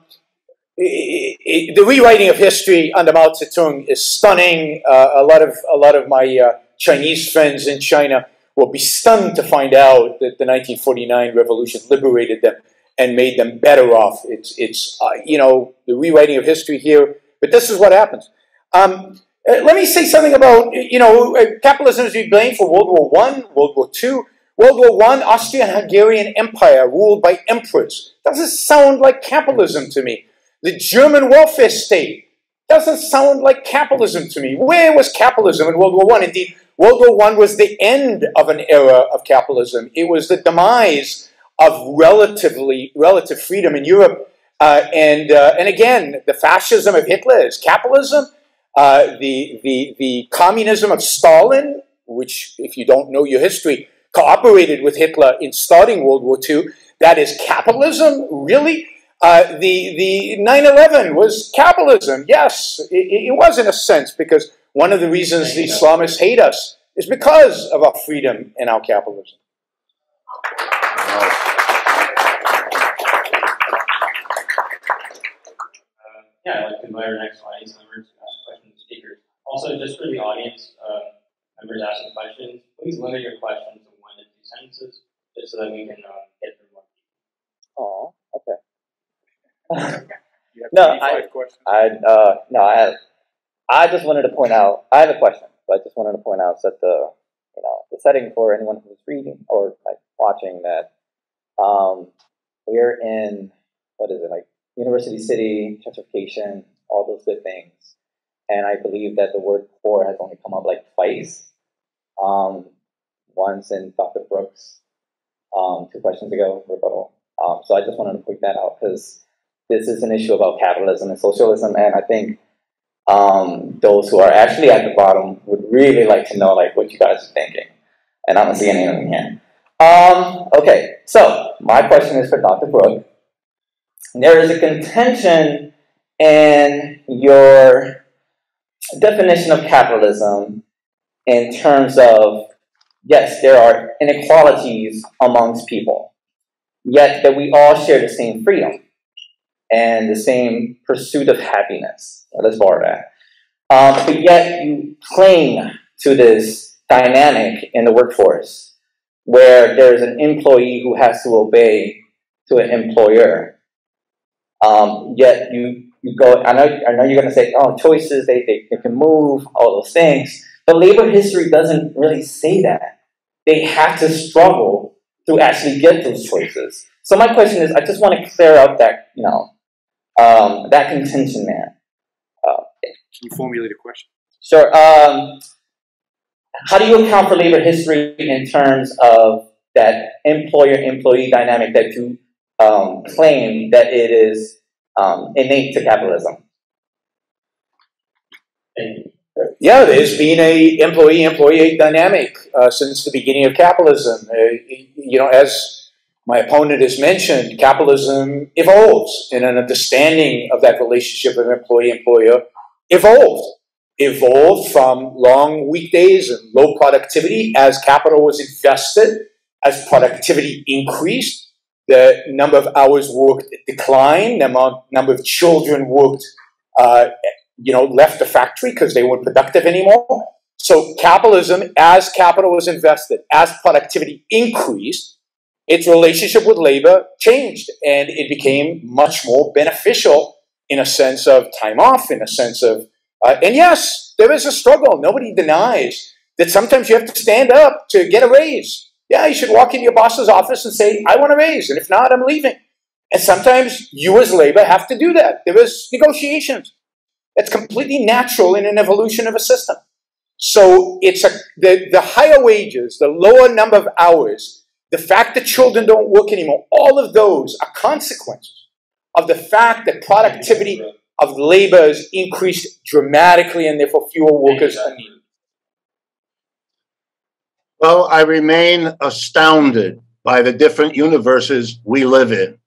the rewriting of history under Mao Zedong is stunning. Uh, a lot of a lot of my uh, Chinese friends in China will be stunned to find out that the 1949 revolution liberated them and made them better off. It's it's uh, you know the rewriting of history here, but this is what happens. Um, uh, let me say something about you know uh, capitalism is to be blamed for World War One, World War Two. World War I, Austrian-Hungarian Empire ruled by emperors. Doesn't sound like capitalism to me. The German welfare state doesn't sound like capitalism to me. Where was capitalism in World War I? Indeed, World War I was the end of an era of capitalism. It was the demise of relatively relative freedom in Europe. Uh, and, uh, and again, the fascism of Hitler is capitalism. Uh, the, the, the communism of Stalin, which, if you don't know your history, cooperated with Hitler in starting World War II, that is capitalism? Really? Uh, the the 9/11 was capitalism. Yes, it, it, was in a sense because one of the reasons the Islamists hate us is because of our freedom and our capitalism. Uh, yeah, I'd like to invite our next audience members to ask questions to speakers. Also, just for the audience uh, members asking questions, please limit your questions to one to two sentences, just so that we can uh, get through more. Oh, okay no, I, I uh, no, I have, I just wanted to point out. I have a question, but I just wanted to point out that the you know the setting for anyone who's reading or like watching that um, we're in what is it like University City gentrification, all those good things, and I believe that the word poor has only come up like twice. Um, once in Dr. Brook's, um, two questions ago, rebuttal. Um, so I just wanted to point that out because this is an issue about capitalism and socialism, and I think um, those who are actually at the bottom would really like to know like what you guys are thinking. And I don't see any of them here. Um, okay, so my question is for Dr. Brook. There is a contention in your definition of capitalism in terms of yes, there are inequalities amongst people, yet that we all share the same freedom and the same pursuit of happiness. Let's borrow that. Um, but yet you cling to this dynamic in the workforce where there's an employee who has to obey to an employer. Um, yet you, you go, I know, I know you're going to say, oh, choices, they, they, they can move, all those things. But labor history doesn't really say that. They have to struggle to actually get those choices. So my question is, I just want to clear out that, you know, um, that contention there. Uh, Can you formulate a question? Sure. Um, how do you account for labor history in terms of that employer-employee dynamic that you um, claim that it is um, innate to capitalism? Yeah, there's been a employee-employee dynamic uh, since the beginning of capitalism. Uh, you know, as my opponent has mentioned, capitalism evolves, and an understanding of that relationship of employee-employer evolved. Evolved from long weekdays and low productivity as capital was invested, as productivity increased, the number of hours worked declined, the number of children worked, uh, you know, left the factory because they weren't productive anymore. So capitalism, as capital was invested, as productivity increased, its relationship with labor changed and it became much more beneficial in a sense of time off, in a sense of, uh, and yes, there is a struggle. Nobody denies that sometimes you have to stand up to get a raise. Yeah, you should walk into your boss's office and say, I want a raise, and if not, I'm leaving. And sometimes you as labor have to do that. There is negotiations. That's completely natural in an evolution of a system. So it's a, the, the higher wages, the lower number of hours, the fact that children don't work anymore, all of those are consequences of the fact that productivity of labor has increased dramatically and therefore fewer workers are needed. Well, I remain astounded by the different universes we live in.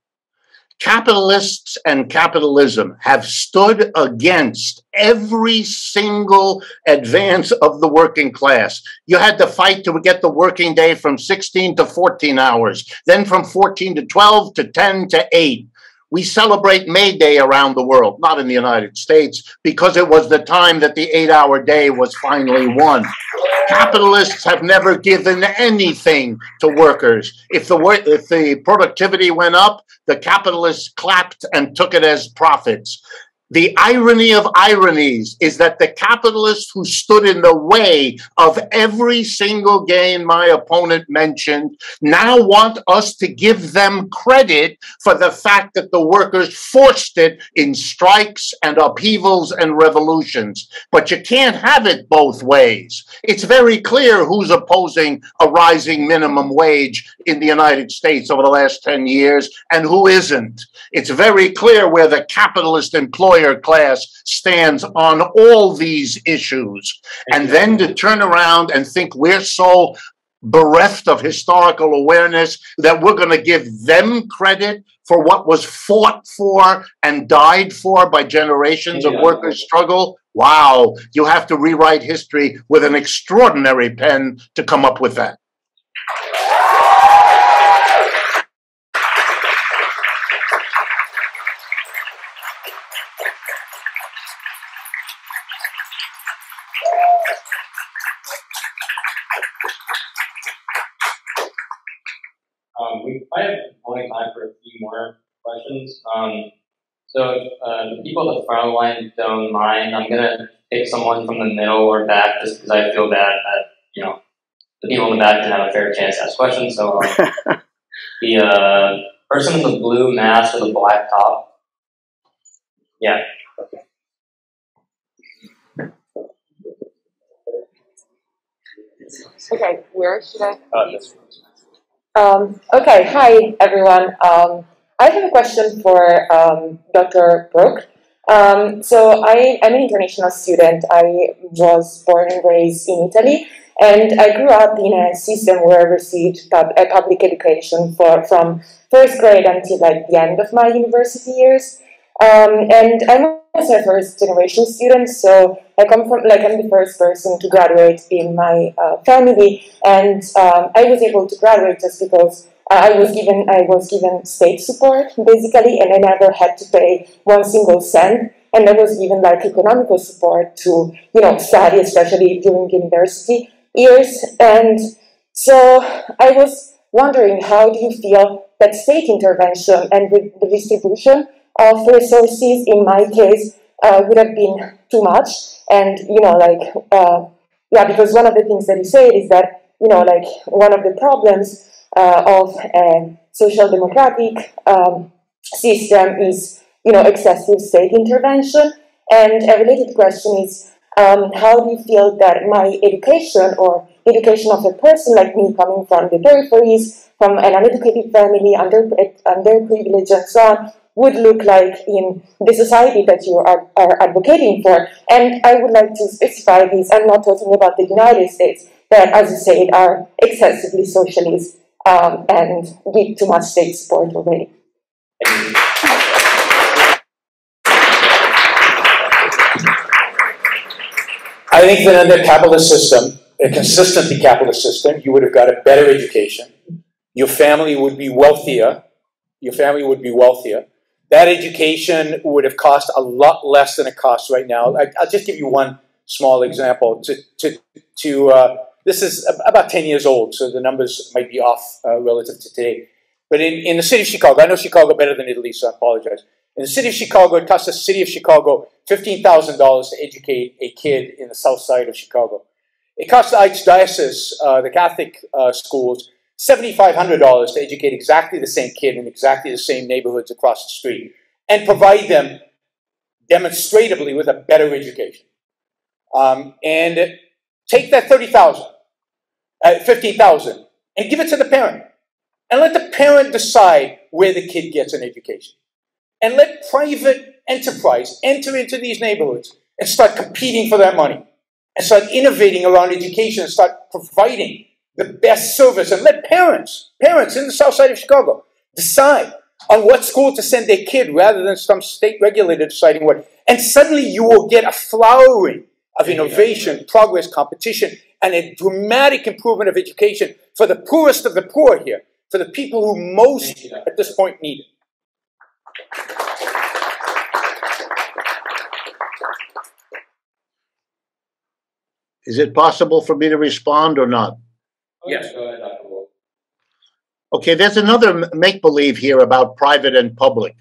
Capitalists and capitalism have stood against every single advance of the working class. You had to fight to get the working day from 16 to 14 hours, then from 14 to 12 to 10 to 8. We celebrate May Day around the world, not in the United States, because it was the time that the eight hour day was finally won. Capitalists have never given anything to workers. If the, if the productivity went up, the capitalists clapped and took it as profits. The irony of ironies is that the capitalists who stood in the way of every single gain my opponent mentioned now want us to give them credit for the fact that the workers forced it in strikes and upheavals and revolutions. But you can't have it both ways. It's very clear who's opposing a rising minimum wage in the United States over the last 10 years and who isn't. It's very clear where the capitalist employer class stands on all these issues. And then to turn around and think we're so bereft of historical awareness that we're going to give them credit for what was fought for and died for by generations of workers' struggle. Wow, you have to rewrite history with an extraordinary pen to come up with that. we might have only time for a few more questions. Um, so if uh, the people at the front line don't mind, I'm gonna pick someone from the middle or back just because I feel bad that you know the people in the back didn't have a fair chance to ask questions. So um, <laughs> the uh, person in the blue mask with the black top. Yeah. Okay, where should I? Uh, this um, okay, hi everyone. Um, I have a question for um, Dr. Brook. Um, so I, am an international student. I was born and raised in Italy, and I grew up in a system where I received pub- a public education for from first grade until like the end of my university years. Um, and I'm also a first generation student, so I come from like I'm the first person to graduate in my uh, family, and um, I was able to graduate just because I was given I was given state support basically, and I never had to pay one single cent, and I was given like economical support to you know study, especially during university years, and so I was wondering how do you feel that state intervention and the distribution of resources in my case uh, would have been too much. And, you know, like, uh, yeah, because one of the things that he said is that, you know, like, one of the problems uh, of a social democratic um, system is, you know, excessive state intervention. And a related question is, um, how do you feel that my education or education of a person like me coming from the peripheries, from an uneducated family, under, underprivileged and so on, would look like in the society that you are, are advocating for. And I would like to specify this. I'm not talking about the United States, that, as you said, are excessively socialist um, and give too much state support already. I think that in a capitalist system, a consistently capitalist system, you would have got a better education. Your family would be wealthier. Your family would be wealthier that education would have cost a lot less than it costs right now. I, will just give you one small example. To, to, to uh, this is about 10 years old, so the numbers might be off uh, relative to today. But in, in the city of Chicago, I know Chicago better than Italy, so I apologize. In the city of Chicago, it costs the city of Chicago $15,000 to educate a kid in the south side of Chicago. It costs the Archdiocese, uh, the Catholic uh, schools, $7,500 to educate exactly the same kid in exactly the same neighborhoods across the street and provide them demonstratively with a better education. Um, and take that 30,000, uh, 15,000 and give it to the parent. And let the parent decide where the kid gets an education. And let private enterprise enter into these neighborhoods and start competing for that money and start innovating around education and start providing the best service and let parents, parents in the south side of Chicago, decide on what school to send their kid rather than some state regulator deciding what. And suddenly you will get a flowering of innovation, progress, competition, and a dramatic improvement of education for the poorest of the poor here, for the people who most at this point need it. Is it possible for me to respond or not? Oh, yes. Go ahead, Dr. Wolff. Okay, there's another make believe here about private and public.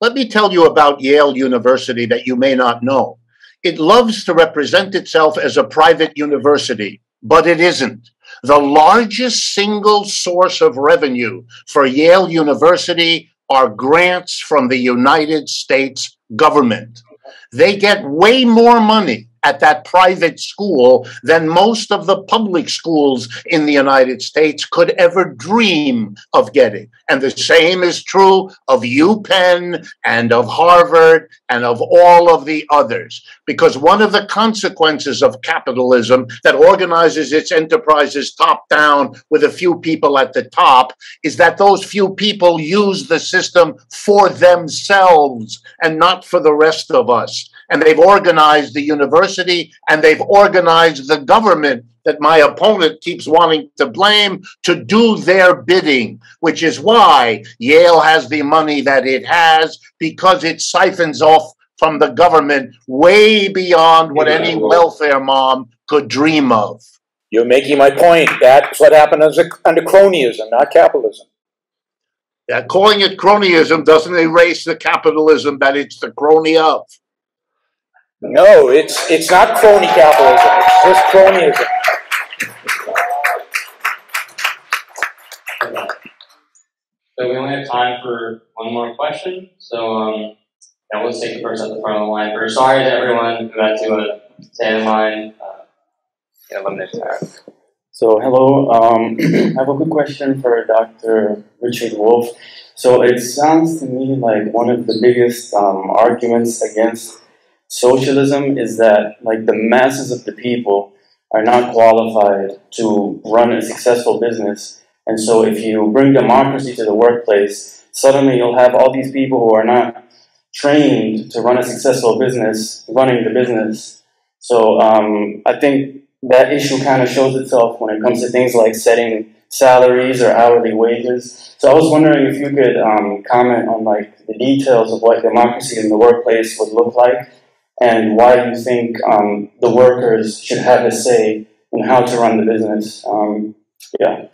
Let me tell you about Yale University that you may not know. It loves to represent itself as a private university, but it isn't. The largest single source of revenue for Yale University are grants from the United States government. They get way more money at that private school than most of the public schools in the United States could ever dream of getting. And the same is true of UPenn and of Harvard and of all of the others. Because one of the consequences of capitalism that organizes its enterprises top down with a few people at the top is that those few people use the system for themselves and not for the rest of us and they've organized the university and they've organized the government that my opponent keeps wanting to blame to do their bidding, which is why Yale has the money that it has because it siphons off from the government way beyond what any welfare mom could dream of. You're making my point. That's what happened under cronyism, not capitalism. Yeah, calling it cronyism doesn't erase the capitalism that it's the crony of. No, it's it's not crony capitalism. It's just cronyism. So we only have time for one more question. So um, now let's take the person at the front of the line first. Sorry to everyone who had to uh, stay in line. Uh, yeah, limited time. So hello, um, <clears throat> I have a good question for Dr. Richard Wolff. So it sounds to me like one of the biggest um, arguments against socialism is that like the masses of the people are not qualified to run a successful business. And so if you bring democracy to the workplace, suddenly you'll have all these people who are not trained to run a successful business running the business. So um, I think that issue kind of shows itself when it comes to things like setting salaries or hourly wages. So I was wondering if you could um, comment on like the details of what democracy in the workplace would look like and why do you think um, the workers should have a say in how to run the business. Um, yeah.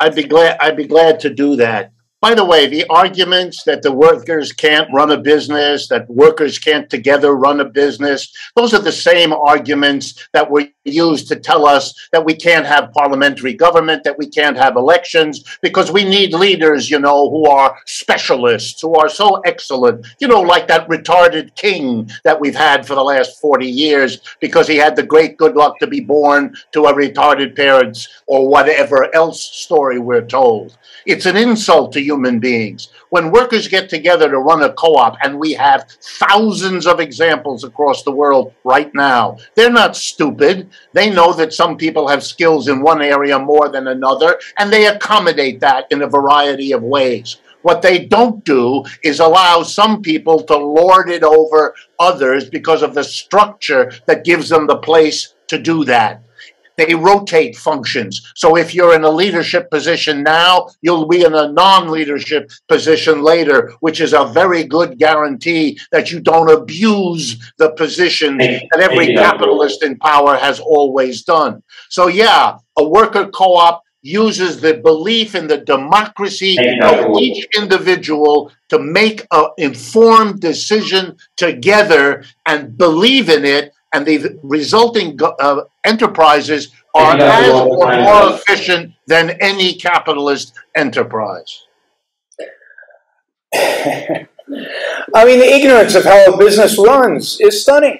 I'd be glad. I'd be glad to do that. By the way, the arguments that the workers can't run a business, that workers can't together run a business, those are the same arguments that were used to tell us that we can't have parliamentary government, that we can't have elections, because we need leaders, you know, who are specialists, who are so excellent, you know, like that retarded king that we've had for the last 40 years, because he had the great good luck to be born to a retarded parents or whatever else story we're told. It's an insult to human beings. When workers get together to run a co op, and we have thousands of examples across the world right now, they're not stupid. They know that some people have skills in one area more than another, and they accommodate that in a variety of ways. What they don't do is allow some people to lord it over others because of the structure that gives them the place to do that they rotate functions. So if you're in a leadership position now, you'll be in a non leadership position later, which is a very good guarantee that you don't abuse the position that every capitalist in power has always done. So, yeah, a worker co op uses the belief in the democracy of each individual to make an informed decision together and believe in it and the resulting uh, enterprises are as or more efficient than any capitalist enterprise. <laughs> I mean, the ignorance of how a business runs is stunning.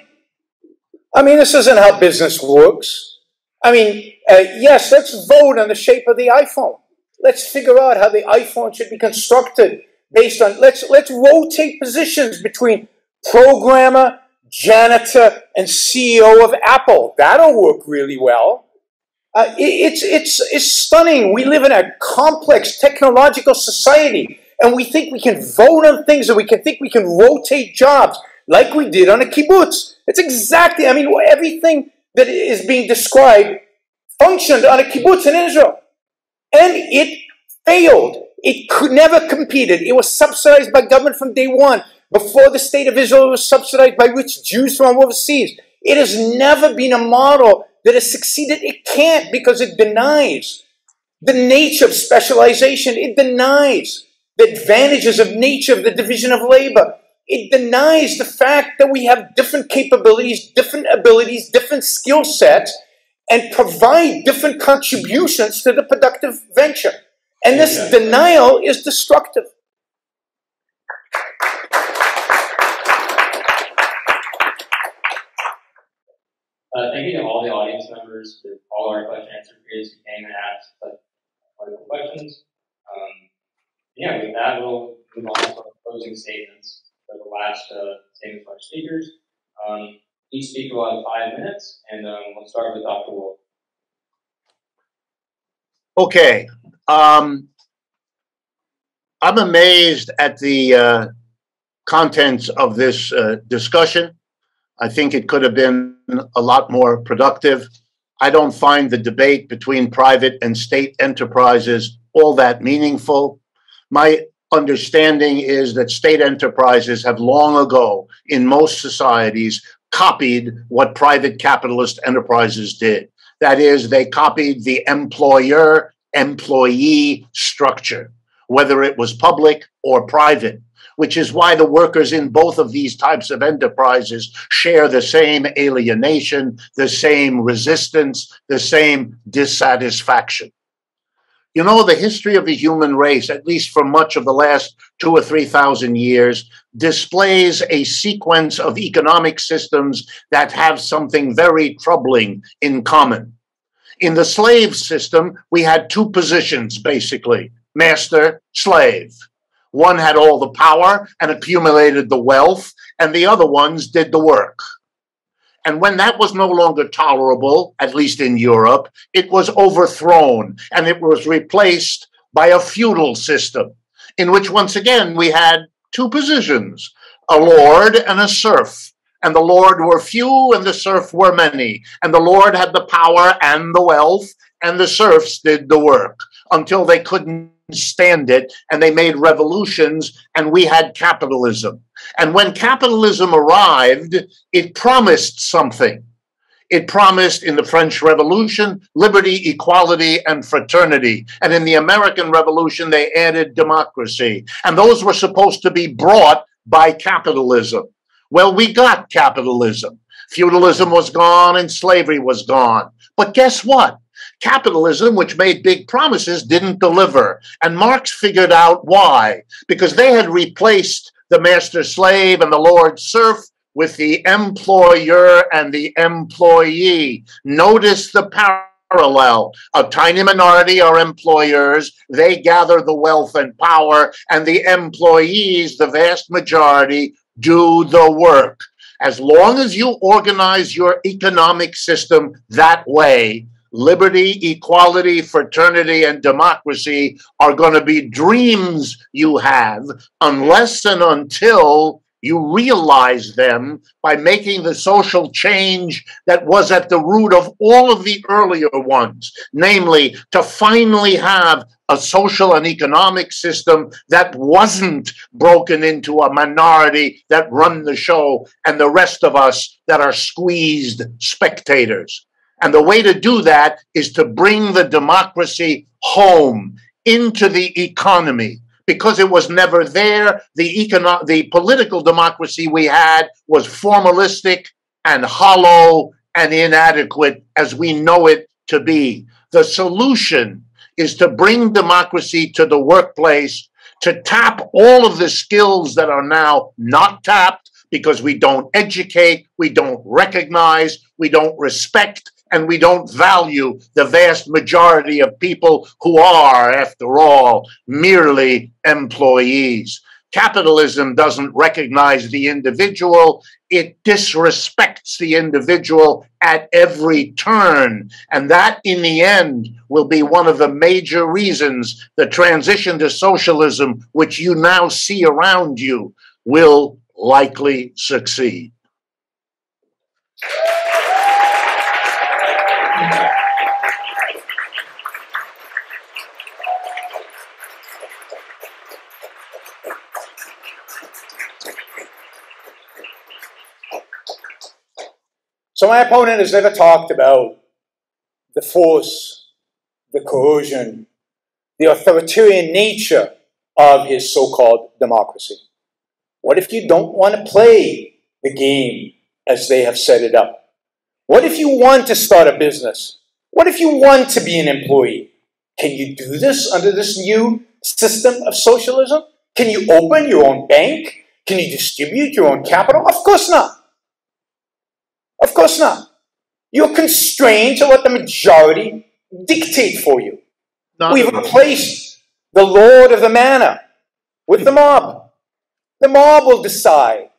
I mean, this isn't how business works. I mean, uh, yes, let's vote on the shape of the iPhone. Let's figure out how the iPhone should be constructed based on let's let's rotate positions between programmer janitor, and CEO of Apple. That'll work really well. Uh, it, it's, it's, it's stunning. We live in a complex technological society, and we think we can vote on things and we can think we can rotate jobs like we did on a kibbutz. It's exactly, I mean, everything that is being described functioned on a kibbutz in Israel. And it failed. It could never competed. It was subsidized by government from day one before the state of Israel was subsidized by rich Jews from overseas. It has never been a model that has succeeded. It can't because it denies the nature of specialization. It denies the advantages of nature of the division of labor. It denies the fact that we have different capabilities, different abilities, different skill sets, and provide different contributions to the productive venture. And this denial is destructive. Thank you to all the audience members for all our question answer periods who came and asked like, questions. Um, yeah, with that, we'll move on to our closing statements for the last uh, statements from our speakers. Um, each speaker will have five minutes, and um, we'll start with Dr. Wolff. Okay. Um, I'm amazed at the uh, contents of this uh, discussion. I think it could have been a lot more productive. I don't find the debate between private and state enterprises all that meaningful. My understanding is that state enterprises have long ago, in most societies, copied what private capitalist enterprises did. That is, they copied the employer employee structure, whether it was public or private which is why the workers in both of these types of enterprises share the same alienation, the same resistance, the same dissatisfaction. You know, the history of the human race, at least for much of the last two or three thousand years, displays a sequence of economic systems that have something very troubling in common. In the slave system, we had two positions basically master, slave. One had all the power and accumulated the wealth, and the other ones did the work. And when that was no longer tolerable, at least in Europe, it was overthrown and it was replaced by a feudal system in which, once again, we had two positions a lord and a serf. And the lord were few and the serf were many. And the lord had the power and the wealth, and the serfs did the work until they couldn't stand it and they made revolutions and we had capitalism. And when capitalism arrived, it promised something. It promised in the French Revolution liberty, equality, and fraternity. And in the American Revolution, they added democracy. And those were supposed to be brought by capitalism. Well, we got capitalism. Feudalism was gone and slavery was gone. But guess what? Capitalism, which made big promises, didn't deliver. And Marx figured out why. Because they had replaced the master slave and the lord serf with the employer and the employee. Notice the parallel. A tiny minority are employers, they gather the wealth and power, and the employees, the vast majority, do the work. As long as you organize your economic system that way, liberty, equality, fraternity, and democracy are going to be dreams you have unless and until you realize them by making the social change that was at the root of all of the earlier ones, namely to finally have a social and economic system that wasn't broken into a minority that run the show and the rest of us that are squeezed spectators. And the way to do that is to bring the democracy home into the economy because it was never there. The econo- the political democracy we had was formalistic and hollow and inadequate as we know it to be. The solution is to bring democracy to the workplace, to tap all of the skills that are now not tapped because we don't educate, we don't recognize, we don't respect, and we don't value the vast majority of people who are, after all, merely employees. Capitalism doesn't recognize the individual, it disrespects the individual at every turn. And that, in the end, will be one of the major reasons the transition to socialism, which you now see around you, will likely succeed. So my opponent has never talked about the force, the coercion, the authoritarian nature of his so called democracy? What if you don't want to play the game as they have set it up? What if you want to start a business? What if you want to be an employee? Can you do this under this new system of socialism? Can you open your own bank? Can you distribute your own capital? Of course not. Of course not. You're constrained to what the majority dictate for you. Not We've replaced the lord of the manor with the mob. The mob will decide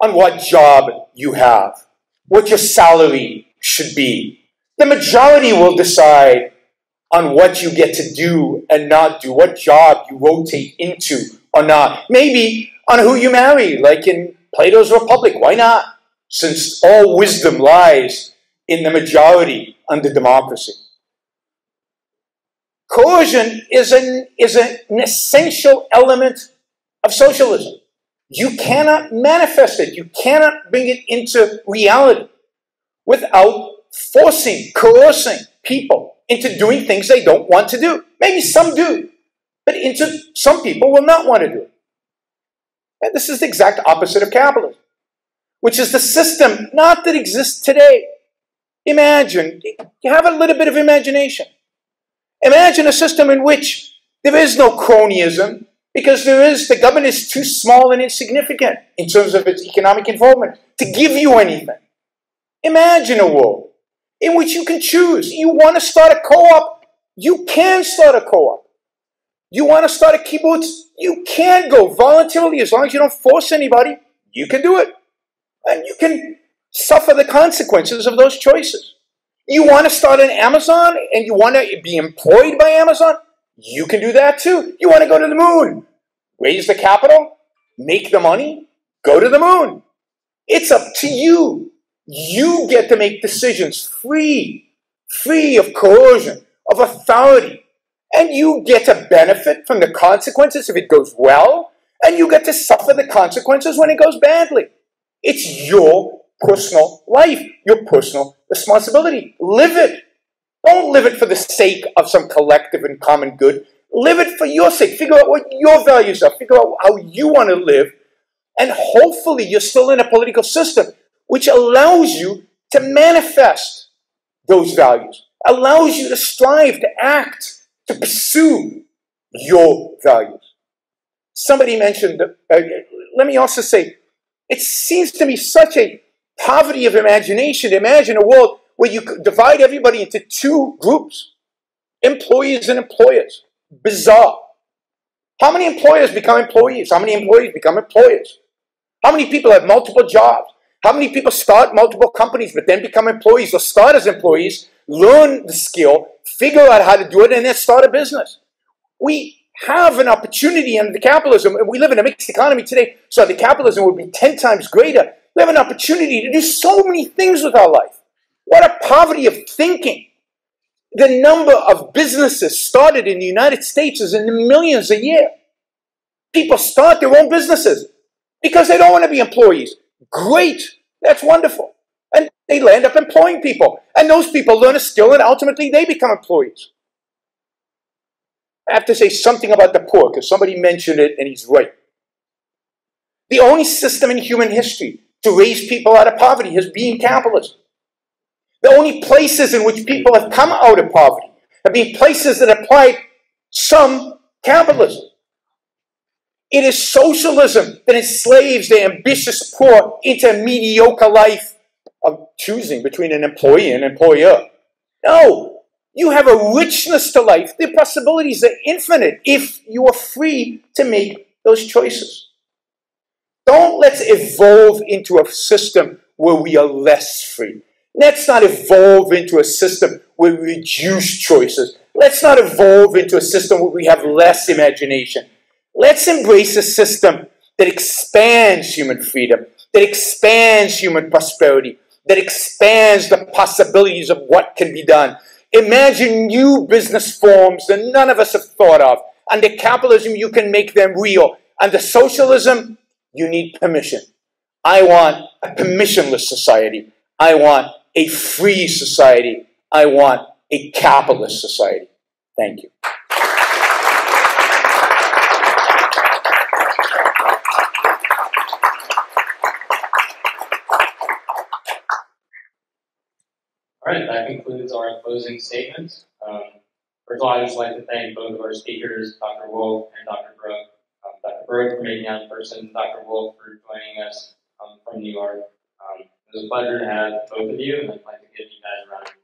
on what job you have, what your salary should be. The majority will decide on what you get to do and not do, what job you rotate into or not. Maybe on who you marry, like in Plato's Republic. Why not? Since all wisdom lies in the majority under democracy. Coercion is an, is an essential element of socialism. You cannot manifest it, you cannot bring it into reality without forcing, coercing people into doing things they don't want to do. Maybe some do, but into some people will not want to do it. And this is the exact opposite of capitalism, which is the system not that exists today. Imagine, you have a little bit of imagination. Imagine a system in which there is no cronyism because there is the government is too small and insignificant in terms of its economic involvement to give you anything. Imagine a world in which you can choose. You want to start a co-op, you can start a co-op. You want to start a kibbutz, you can go voluntarily as long as you don't force anybody. You can do it, and you can suffer the consequences of those choices. You want to start an Amazon and you want to be employed by Amazon? You can do that too. You want to go to the moon? Raise the capital, make the money, go to the moon. It's up to you. You get to make decisions free, free of coercion, of authority. And you get to benefit from the consequences if it goes well, and you get to suffer the consequences when it goes badly. It's your personal life, your personal responsibility. Live it. Don't live it for the sake of some collective and common good. Live it for your sake. Figure out what your values are. Figure out how you want to live. And hopefully, you're still in a political system which allows you to manifest those values, allows you to strive, to act, to pursue your values. Somebody mentioned, uh, let me also say, it seems to me such a poverty of imagination to imagine a world where you could divide everybody into two groups employees and employers. Bizarre. How many employers become employees? How many employees become employers? How many people have multiple jobs? How many people start multiple companies but then become employees or start as employees, learn the skill, figure out how to do it, and then start a business? We have an opportunity under the capitalism, and we live in a mixed economy today, so the capitalism would be 10 times greater. We have an opportunity to do so many things with our life. What a poverty of thinking. The number of businesses started in the United States is in the millions a year. People start their own businesses because they don't want to be employees. Great. That's wonderful. And they land up employing people. And those people learn a skill and ultimately they become employees. I have to say something about the poor because somebody mentioned it and he's right. The only system in human history to raise people out of poverty has been capitalism. The only places in which people have come out of poverty have been places that applied some capitalism. It is socialism that enslaves the ambitious poor into a mediocre life of choosing between an employee and an employer. No, you have a richness to life. The possibilities are infinite if you are free to make those choices. Don't let's evolve into a system where we are less free. Let's not evolve into a system where we reduce choices. Let's not evolve into a system where we have less imagination. Let's embrace a system that expands human freedom, that expands human prosperity, that expands the possibilities of what can be done. Imagine new business forms that none of us have thought of. Under capitalism, you can make them real. Under socialism, you need permission. I want a permissionless society. I want a free society. I want a capitalist society. Thank you. Right, that concludes our closing statements. Um, first of all, I'd just like to thank both of our speakers, Dr. Wolff and Dr. Brook. Um, Dr. Brook for making out in person, Dr. Wolff for joining us um, from New York. Um, it was a pleasure to have both of you, and I'd like to give you guys a round.